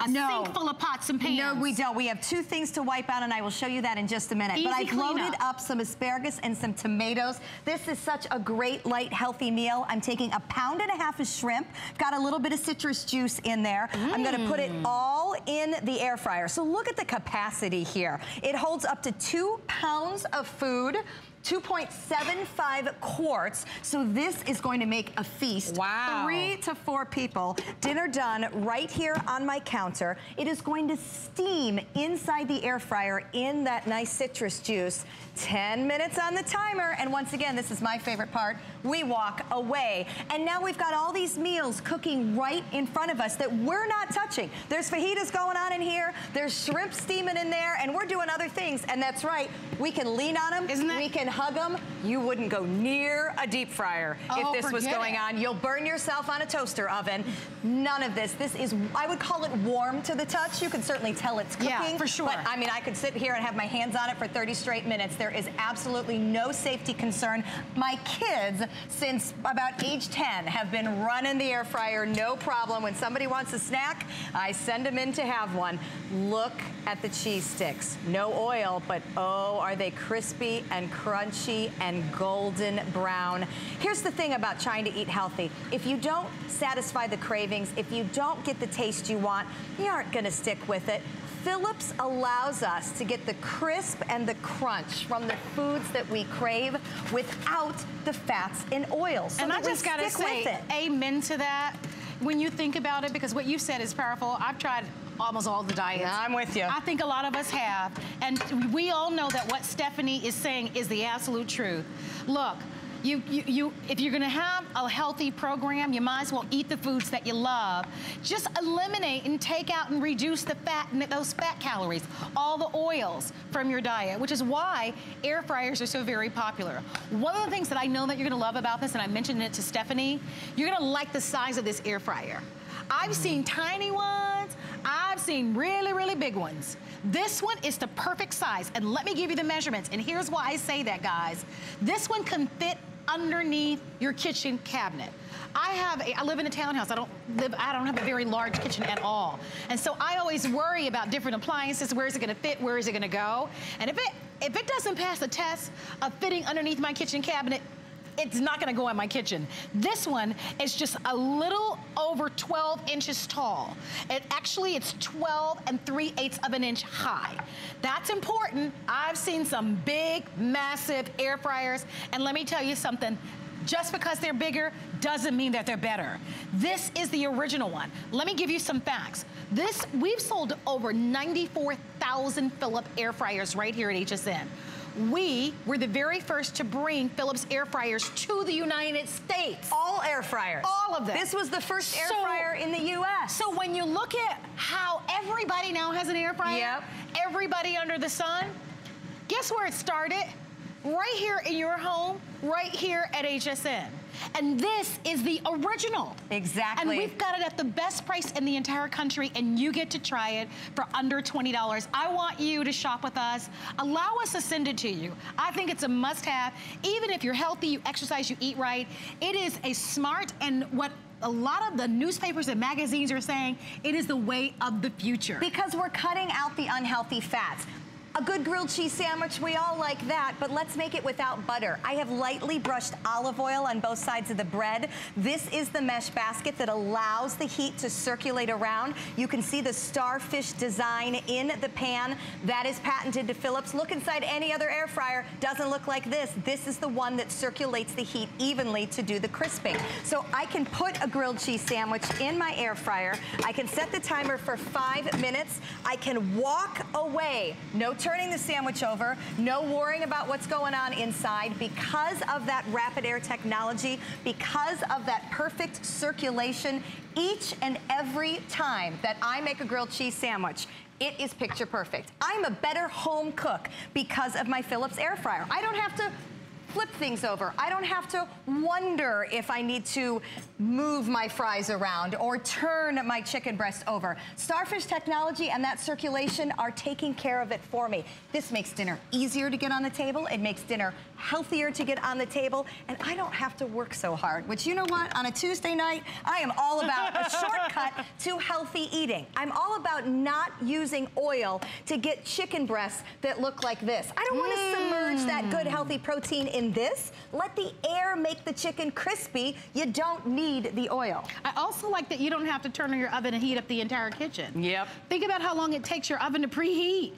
a no. sink full of pots and pans. No, we don't. We have two things to wipe out, and I will show you that in just a minute. Easy but I've loaded up. up some asparagus and some tomatoes. This is such a great, light, healthy meal. I'm taking a pound and a half of shrimp. Got a little bit of citrus juice in there. Mm. I'm gonna put it mm. all in the air fryer. So look at the capacity here. It holds up to two pounds of food. 2.75 quarts. So this is going to make a feast. Wow. Three to four people. Dinner done right here on my counter. It is going to steam inside the air fryer in that nice citrus juice. 10 minutes on the timer. And once again, this is my favorite part. We walk away. And now we've got all these meals cooking right in front of us that we're not touching. There's fajitas going on in here. There's shrimp steaming in there. And we're doing other things. And that's right. We can lean on them. Isn't that? We can hug them. You wouldn't go near a deep fryer oh, if this was going it. on. You'll burn yourself on a toaster oven. None of this. This is, I would call it warm to the touch. You can certainly tell it's cooking. Yeah, for sure. But I mean, I could sit here and have my hands on it for 30 straight minutes. There is absolutely no safety concern. My kids, since about age 10, have been running the air fryer, no problem. When somebody wants a snack, I send them in to have one. Look at the cheese sticks. No oil, but oh, are they crispy and crunchy and golden brown. Here's the thing about trying to eat healthy. If you don't satisfy the cravings, if you don't get the taste you want, you aren't gonna stick with it. Philips allows us to get the crisp and the crunch from the foods that we crave without the fats and oils. So and I just gotta say, amen to that when you think about it, because what you said is powerful. I've tried almost all the diets. Yeah, I'm with you. I think a lot of us have. And we all know that what Stephanie is saying is the absolute truth. Look, you, you, you, if you're gonna have a healthy program, you might as well eat the foods that you love. Just eliminate and take out and reduce the fat and those fat calories, all the oils from your diet, which is why air fryers are so very popular. One of the things that I know that you're gonna love about this, and I mentioned it to Stephanie, you're gonna like the size of this air fryer. I've seen tiny ones, I've seen really, really big ones. This one is the perfect size, and let me give you the measurements, and here's why I say that, guys. This one can fit underneath your kitchen cabinet. I have, a, I live in a townhouse. I don't live, I don't have a very large kitchen at all. And so I always worry about different appliances. Where is it gonna fit? Where is it gonna go? And if it, if it doesn't pass the test of fitting underneath my kitchen cabinet, it's not gonna go in my kitchen. This one is just a little over 12 inches tall. It actually, it's 12 and 3 eighths of an inch high. That's important. I've seen some big, massive air fryers, and let me tell you something, just because they're bigger doesn't mean that they're better. This is the original one. Let me give you some facts. This, we've sold over 94,000 Philip air fryers right here at HSN we were the very first to bring Philips air fryers to the United States. All air fryers. All of them. This was the first air so, fryer in the U.S. So when you look at how everybody now has an air fryer, yep. everybody under the sun, guess where it started? Right here in your home, right here at HSN. And this is the original. Exactly. And we've got it at the best price in the entire country and you get to try it for under $20. I want you to shop with us. Allow us to send it to you. I think it's a must have. Even if you're healthy, you exercise, you eat right, it is a smart and what a lot of the newspapers and magazines are saying it is the way of the future. Because we're cutting out the unhealthy fats A good grilled cheese sandwich, we all like that, but let's make it without butter. I have lightly brushed olive oil on both sides of the bread. This is the mesh basket that allows the heat to circulate around. You can see the starfish design in the pan. That is patented to Philips. Look inside any other air fryer, doesn't look like this. This is the one that circulates the heat evenly to do the crisping. So I can put a grilled cheese sandwich in my air fryer. I can set the timer for five minutes. I can walk away. No turning the sandwich over, no worrying about what's going on inside because of that rapid air technology, because of that perfect circulation each and every time that I make a grilled cheese sandwich, it is picture perfect. I'm a better home cook because of my Philips air fryer. I don't have to flip things over. I don't have to wonder if I need to move my fries around or turn my chicken breast over. Starfish technology and that circulation are taking care of it for me. This makes dinner easier to get on the table. It makes dinner healthier to get on the table, and I don't have to work so hard, which you know what? On a Tuesday night, I am all about a shortcut to healthy eating. I'm all about not using oil to get chicken breasts that look like this. I don't want to submerge that good healthy protein in this. Let the air make the chicken crispy. You don't need the oil. I also like that you don't have to turn on your oven and heat up the entire kitchen. Yep. Think about how long it takes your oven to preheat.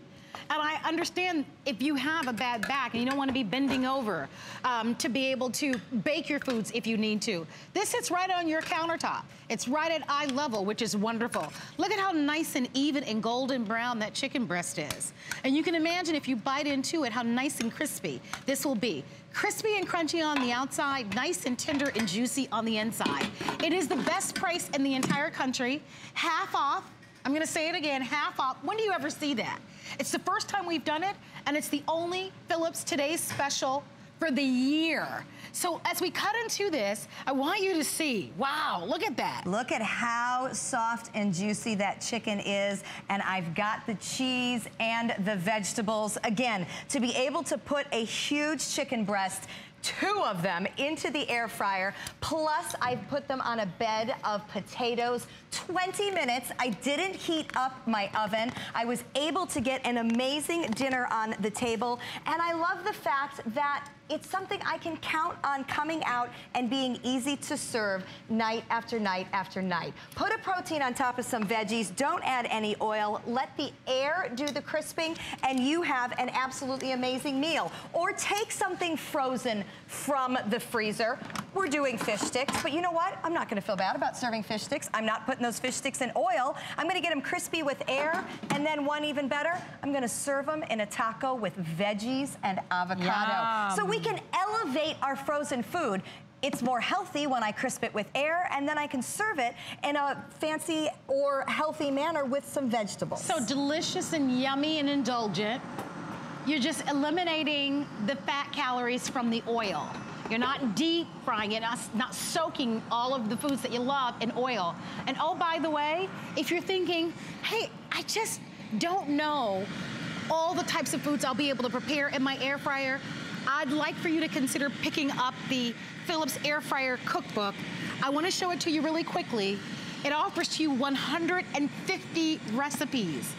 And I understand if you have a bad back and you don't want to be bending over um, to be able to bake your foods if you need to. This sits right on your countertop. It's right at eye level, which is wonderful. Look at how nice and even and golden brown that chicken breast is. And you can imagine if you bite into it, how nice and crispy this will be. Crispy and crunchy on the outside, nice and tender and juicy on the inside. It is the best price in the entire country, half off. I'm gonna say it again, half off. When do you ever see that? It's the first time we've done it, and it's the only Philips Today's Special for the year. So as we cut into this, I want you to see, wow, look at that. Look at how soft and juicy that chicken is. And I've got the cheese and the vegetables. Again, to be able to put a huge chicken breast two of them into the air fryer. Plus, I've put them on a bed of potatoes. 20 minutes. I didn't heat up my oven. I was able to get an amazing dinner on the table. And I love the fact that it's something I can count on coming out and being easy to serve night after night after night. Put a protein on top of some veggies. Don't add any oil. Let the air do the crisping and you have an absolutely amazing meal. Or take something frozen from the freezer. We're doing fish sticks, but you know what? I'm not gonna feel bad about serving fish sticks. I'm not putting those fish sticks in oil. I'm gonna get them crispy with air, and then one even better, I'm gonna serve them in a taco with veggies and avocado. Yum. So we can elevate our frozen food. It's more healthy when I crisp it with air, and then I can serve it in a fancy or healthy manner with some vegetables. So delicious and yummy and indulgent. You're just eliminating the fat calories from the oil. You're not deep frying it, not, not soaking all of the foods that you love in oil. And oh, by the way, if you're thinking, hey, I just don't know all the types of foods I'll be able to prepare in my air fryer, I'd like for you to consider picking up the Philips Air Fryer Cookbook. I wanna show it to you really quickly. It offers to you 150 recipes.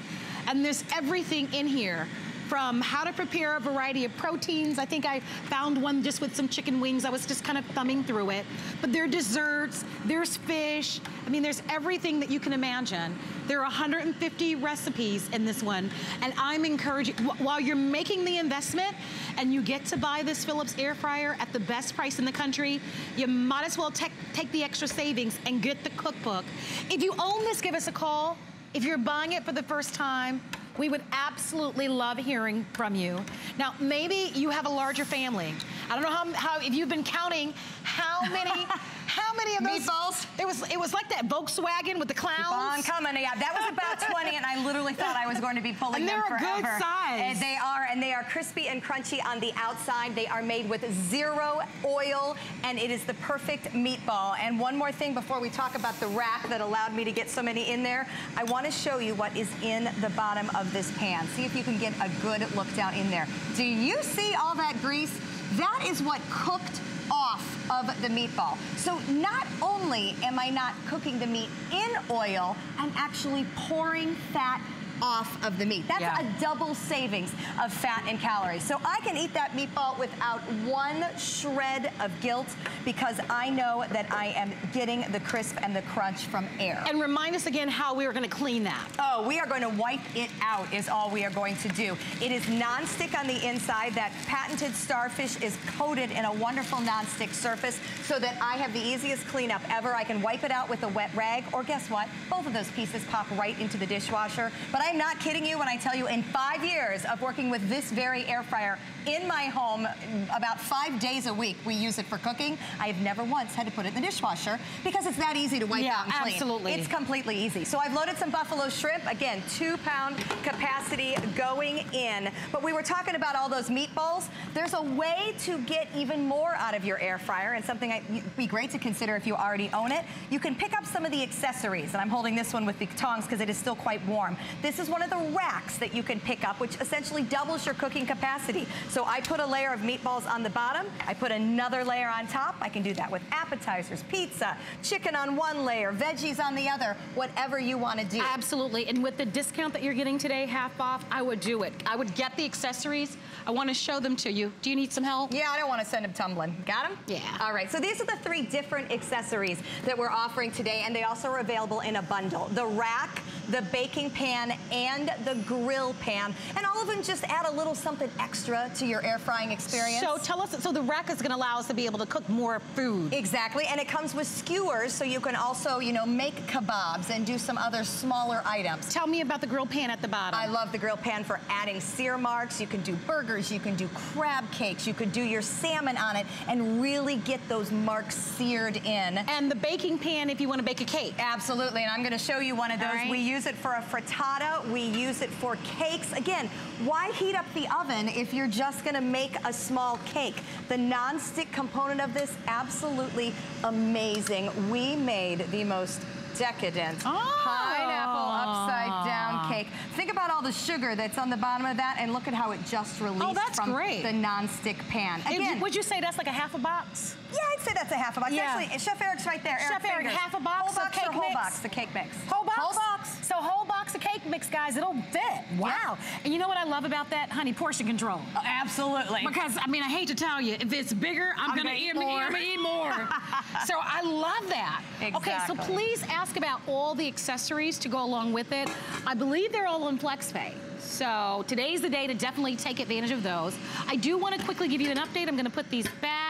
And there's everything in here from how to prepare a variety of proteins. I think I found one just with some chicken wings. I was just kind of thumbing through it. But there are desserts, there's fish. I mean, there's everything that you can imagine. There are 150 recipes in this one. And I'm encouraging, while you're making the investment and you get to buy this Philips air fryer at the best price in the country, you might as well take the extra savings and get the cookbook. If you own this, give us a call. If you're buying it for the first time, we would absolutely love hearing from you. Now, maybe you have a larger family. I don't know how, how if you've been counting how many, how many of those Meatballs? It was it was like that Volkswagen with the clowns. Keep on coming. Yeah, that was about 20, and I literally thought I was going to be pulling And them they're a good size. And they are, and they are crispy and crunchy on the outside. They are made with zero oil, and it is the perfect meatball. And one more thing before we talk about the rack that allowed me to get so many in there, I want to show you what is in the bottom of this pan. See if you can get a good look down in there. Do you see all that grease? That is what cooked off of the meatball. So not only am I not cooking the meat in oil, I'm actually pouring fat off of the meat. That's Yeah. a double savings of fat and calories. So I can eat that meatball without one shred of guilt because I know that I am getting the crisp and the crunch from air. And remind us again how we are going to clean that. Oh, we are going to wipe it out is all we are going to do. It is non-stick on the inside. That patented starfish is coated in a wonderful non-stick surface so that I have the easiest cleanup ever. I can wipe it out with a wet rag, or guess what? Both of those pieces pop right into the dishwasher. But I'm not kidding you when I tell you in five years of working with this very air fryer in my home, about five days a week, we use it for cooking. I have never once had to put it in the dishwasher because it's that easy to wipe Yeah, out and clean. absolutely. It's completely easy. So I've loaded some buffalo shrimp. Again, two pound capacity going in. But we were talking about all those meatballs. There's a way to get even more out of your air fryer and something I'd be great to consider if you already own it. You can pick up some of the accessories. And I'm holding this one with the tongs because it is still quite warm. This is one of the racks that you can pick up, which essentially doubles your cooking capacity. So I put a layer of meatballs on the bottom. I put another layer on top. I can do that with appetizers, pizza, chicken on one layer, veggies on the other, whatever you want to do. Absolutely. And with the discount that you're getting today, half off, I would do it. I would get the accessories. I want to show them to you. Do you need some help? Yeah, I don't want to send them tumbling. Got them? Yeah. All right, so these are the three different accessories that we're offering today, and they also are available in a bundle. The rack, the baking pan, and the grill pan. And all of them just add a little something extra to your air frying experience. So tell us, so the rack is going to allow us to be able to cook more food. Exactly, and it comes with skewers, so you can also, you know, make kebabs and do some other smaller items. Tell me about the grill pan at the bottom. I love the grill pan for adding sear marks. You can do burgers, you can do crab cakes, you could do your salmon on it and really get those marks seared in. And the baking pan if you want to bake a cake. Absolutely, and I'm gonna show you one of those. right. We use it for a frittata, we use it for cakes. Again, why heat up the oven if you're just gonna make a small cake? The non-stick component of this, absolutely amazing. We made the most decadent oh. pineapple upside down cake. Think about all the sugar that's on the bottom of that and look at how it just released Oh, that's from great. the non-stick pan. Again, would you say that's like a half a box? Yeah, I'd say that's a half a box. Yeah. Actually, Chef Eric's right there. Chef Eric, fingers. half a box whole of box cake or whole mix? box, the cake mix. Whole box? Whole box. So whole box of cake mix, guys, it'll fit. Wow. And you know what I love about that? Honey, portion control. Oh, absolutely. Because, I mean, I hate to tell you, if it's bigger, I'm, I'm gonna, gonna eat more. I'm gonna eat more. so I love that. Exactly. Okay, so please ask about all the accessories to go along with it. I believe they're all on FlexPay. So today's the day to definitely take advantage of those. I do want to quickly give you an update. I'm gonna put these back.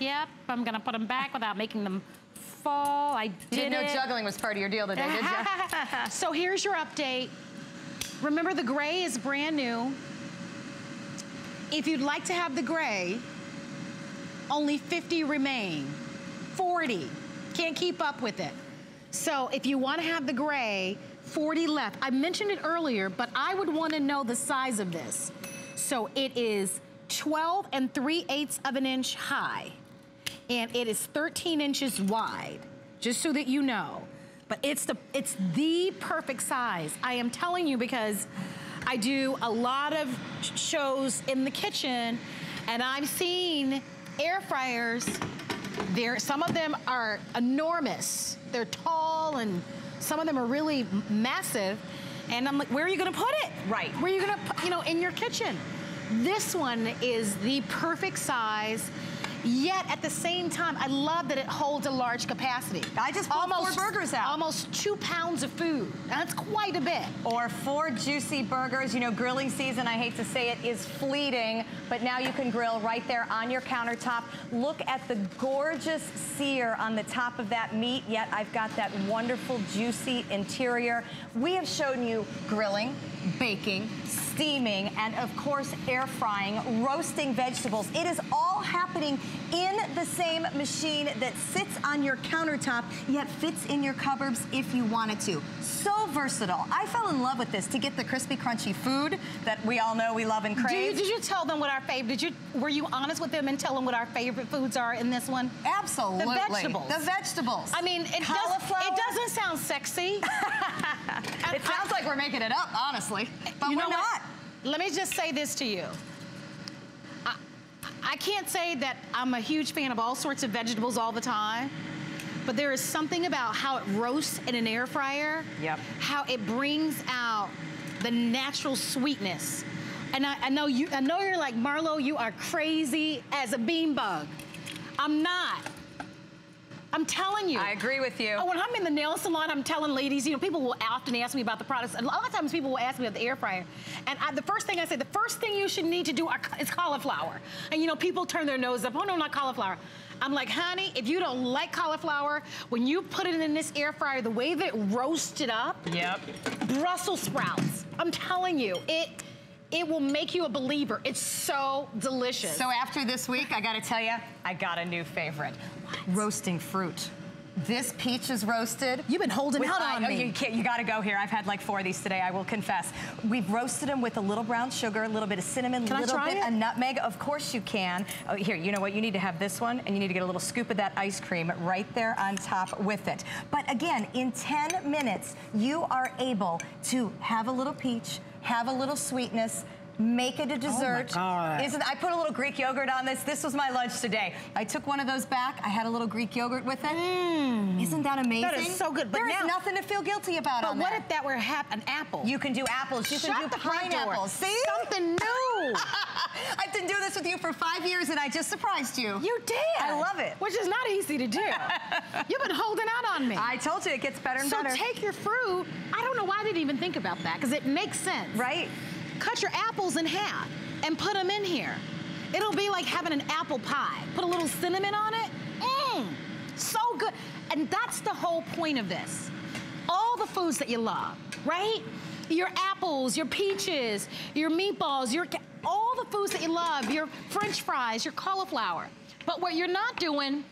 Yep, I'm gonna put them back without making them fall. I You did didn't know it. juggling was part of your deal today, did you? so here's your update. Remember the gray is brand new. If you'd like to have the gray, only 50 remain. 40. Can't keep up with it. So if you want to have the gray, 40 left. I mentioned it earlier, but I would want to know the size of this. So it is 12 and 3 eighths of an inch high, and it is 13 inches wide, just so that you know. But it's the, it's the perfect size. I am telling you because I do a lot of shows in the kitchen, and I've seen air fryers. There, some of them are enormous. They're tall, and some of them are really massive. And I'm like, where are you gonna put it? Right. Where are you gonna, put, you know, in your kitchen? This one is the perfect size. Yet at the same time, I love that it holds a large capacity. I just pulled four burgers out. Almost two pounds of food. That's quite a bit. Or four juicy burgers. You know, grilling season, I hate to say it, is fleeting, but now you can grill right there on your countertop. Look at the gorgeous sear on the top of that meat, yet I've got that wonderful juicy interior. We have shown you grilling, baking, steaming, and of course, air frying, roasting vegetables. It is all happening in the same machine that sits on your countertop, yet fits in your cupboards if you wanted to. So versatile. I fell in love with this to get the crispy, crunchy food that we all know we love and Did you, crave. did you tell them what our favorite? Did you? Were you honest with them and tell them what our favorite foods are in this one? Absolutely. The vegetables. The vegetables. I mean, it does. It doesn't sound sexy. It sounds like we're making it up, honestly, but you we're know not. what? Let me just say this to you. I, I can't say that I'm a huge fan of all sorts of vegetables all the time, but there is something about how it roasts in an air fryer. Yep. How it brings out the natural sweetness. And I, I know you, I know you're like, Marlo, you are crazy as a bean bug. I'm not. I'm telling you. I agree with you. Oh, when I'm in the nail salon, I'm telling ladies, you know, people will often ask me about the products. A lot of times people will ask me about the air fryer. And I, the first thing I say, the first thing you should need to do are, is cauliflower. And you know, people turn their nose up, oh no, not cauliflower. I'm like, honey, if you don't like cauliflower, when you put it in this air fryer, the way that it roasted up, yep. Brussels sprouts. I'm telling you, it it will make you a believer. It's so delicious. So after this week, I gotta tell you, I got a new favorite. What? Roasting fruit. This peach is roasted. You've been holding out on oh, me. You, can't, you gotta go here. I've had like four of these today, I will confess. We've roasted them with a little brown sugar, a little bit of cinnamon, a little bit it? of nutmeg. Of course you can. Oh, here, you know what? You need to have this one, and you need to get a little scoop of that ice cream right there on top with it. But again, in 10 minutes, you are able to have a little peach, have a little sweetness, make it a dessert. Oh my God. Isn't, I put a little Greek yogurt on this. This was my lunch today. I took one of those back. I had a little Greek yogurt with it. Mm. Isn't that amazing? That is so good. But there now, is nothing to feel guilty about But what if that were an apple? You can do apples. You Shut can do the front door. pineapples. See? Something new. I've been doing this with you for five years, and I just surprised you. You did. I love it. Which is not easy to do. You've been holding out on me. I told you, it gets better and so better. take your fruit. I don't know why I didn't even think about that, because it makes sense. Right? Cut your apples in half and put them in here. It'll be like having an apple pie. Put a little cinnamon on it. Mmm, so good. And that's the whole point of this. All the foods that you love, right? Your apples, your peaches, your meatballs, your all the foods that you love, your french fries, your cauliflower. But what you're not doing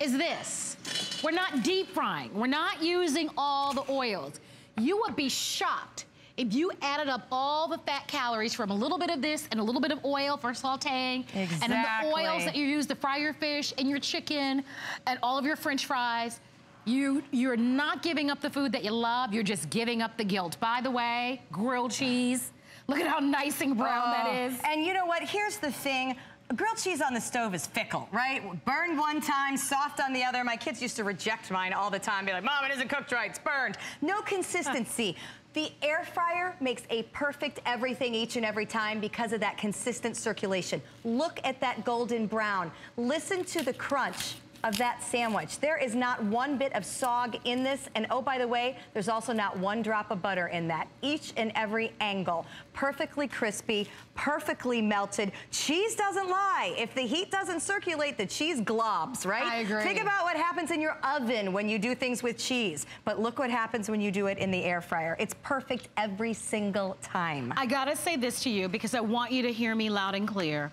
is this. We're not deep frying. We're not using all the oils. You would be shocked if you added up all the fat calories from a little bit of this and a little bit of oil for sauteing, exactly. and then the oils that you use to fry your fish and your chicken and all of your french fries, you, you're not giving up the food that you love, you're just giving up the guilt. By the way, grilled cheese, look at how nice and brown that Oh, is. And you know what? Here's the thing. Grilled cheese on the stove is fickle, right? Burned one time, soft on the other. My kids used to reject mine all the time, be like, Mom, it isn't cooked right, it's burned. No consistency. The air fryer makes a perfect everything each and every time because of that consistent circulation. Look at that golden brown. Listen to the crunch of that sandwich. There is not one bit of sog in this. And oh, by the way, there's also not one drop of butter in that. Each and every angle, perfectly crispy, perfectly melted. Cheese doesn't lie. If the heat doesn't circulate, the cheese globs, right? I agree. Think about what happens in your oven when you do things with cheese. But look what happens when you do it in the air fryer. It's perfect every single time. I gotta say this to you because I want you to hear me loud and clear.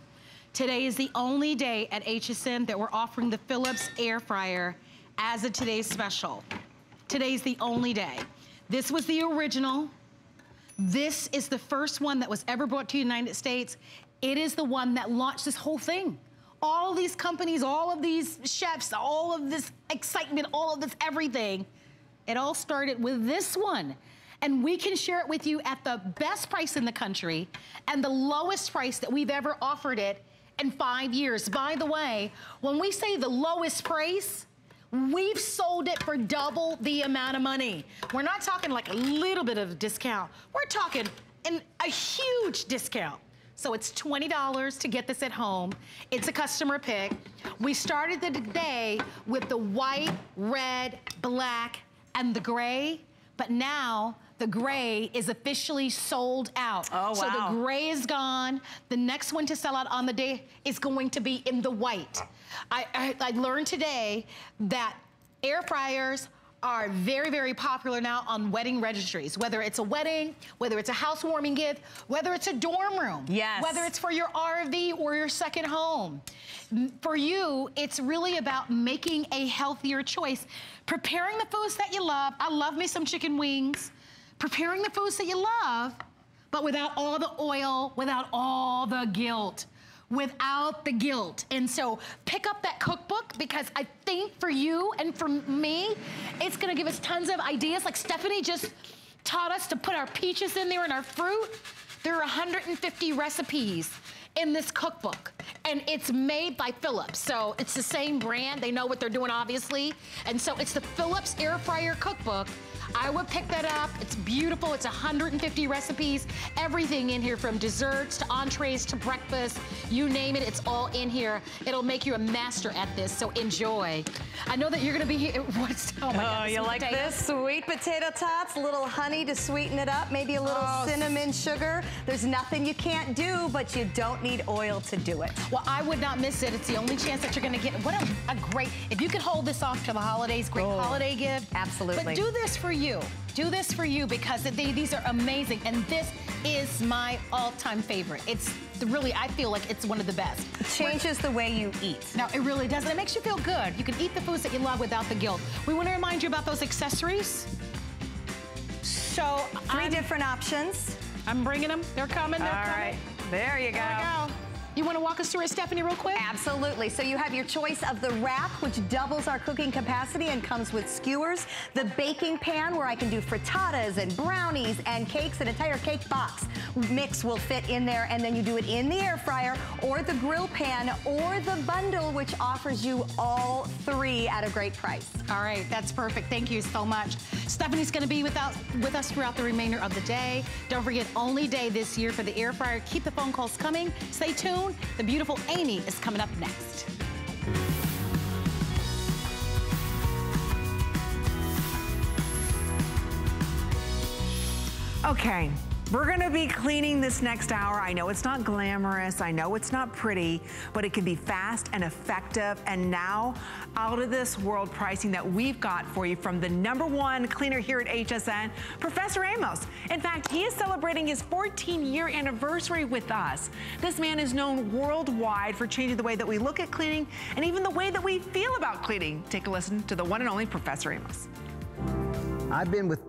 Today is the only day at HSN that we're offering the Philips air fryer as a today's special. Today's the only day. This was the original. This is the first one that was ever brought to the United States. It is the one that launched this whole thing. All these companies, all of these chefs, all of this excitement, all of this everything, it all started with this one. And we can share it with you at the best price in the country and the lowest price that we've ever offered it in five years. By the way, when we say the lowest price, We've sold it for double the amount of money. We're not talking like a little bit of a discount. We're talking an, a huge discount. So it's $20 to get this at home. It's a customer pick. We started the day with the white, red, black, and the gray, but now the gray is officially sold out. Oh, wow. So the gray is gone. The next one to sell out on the day is going to be in the white. I, I, I learned today that air fryers are very, very popular now on wedding registries. Whether it's a wedding, whether it's a housewarming gift, whether it's a dorm room. Yes. Whether it's for your RV or your second home. For you, it's really about making a healthier choice. Preparing the foods that you love. I love me some chicken wings. Preparing the foods that you love, but without all the oil, without all the guilt. Without the guilt. And so pick up that cookbook because I think for you and for me, it's gonna give us tons of ideas. Like Stephanie just taught us to put our peaches in there and our fruit. There are 150 recipes in this cookbook and it's made by Philips. So it's the same brand. They know what they're doing, obviously. And so it's the Philips Air Fryer Cookbook. I would pick that up. It's beautiful. It's 150 recipes. Everything in here from desserts to entrees to breakfast. You name it, it's all in here. It'll make you a master at this, so enjoy. I know that you're gonna be here. What's, oh my God. Oh, you like potatoes. this? Sweet potato tots, a little honey to sweeten it up, maybe a little Oh. cinnamon sugar. There's nothing you can't do, but you don't need oil to do it. Well, I would not miss it. It's the only chance that you're gonna get. What a, a great, if you could hold this off to the holidays, great oh, holiday gift. Oh, Absolutely. But do this for you. Do this for you because they, these are amazing. And this is my all-time favorite. It's really, I feel like it's one of the best. It changes the way you eat. No, it really does. And it makes you feel good. You can eat the foods that you love without the guilt. We want to remind you about those accessories. So 3 I'm- different options. I'm bringing them. They're coming. They're All coming. right. There you go. There. You want to walk us through it, Stephanie, real quick? Absolutely. So you have your choice of the wrap, which doubles our cooking capacity and comes with skewers. The baking pan, where I can do frittatas and brownies and cakes. An entire cake box mix will fit in there, and then you do it in the air fryer, or the grill pan, or the bundle, which offers you all three at a great price. All right, that's perfect. Thank you so much. Stephanie's going to be without, with us throughout the remainder of the day. Don't forget, only day this year for the air fryer. Keep the phone calls coming. Stay tuned. The beautiful Amy is coming up next. Okay, we're gonna be cleaning this next hour. I know it's not glamorous, I know it's not pretty, but it can be fast and effective. And now, out of this world pricing that we've got for you from the number one cleaner here at HSN, Professor Amos. In fact, he is celebrating his 14 year anniversary with us. This man is known worldwide for changing the way that we look at cleaning and even the way that we feel about cleaning. Take a listen to the one and only Professor Amos. I've been with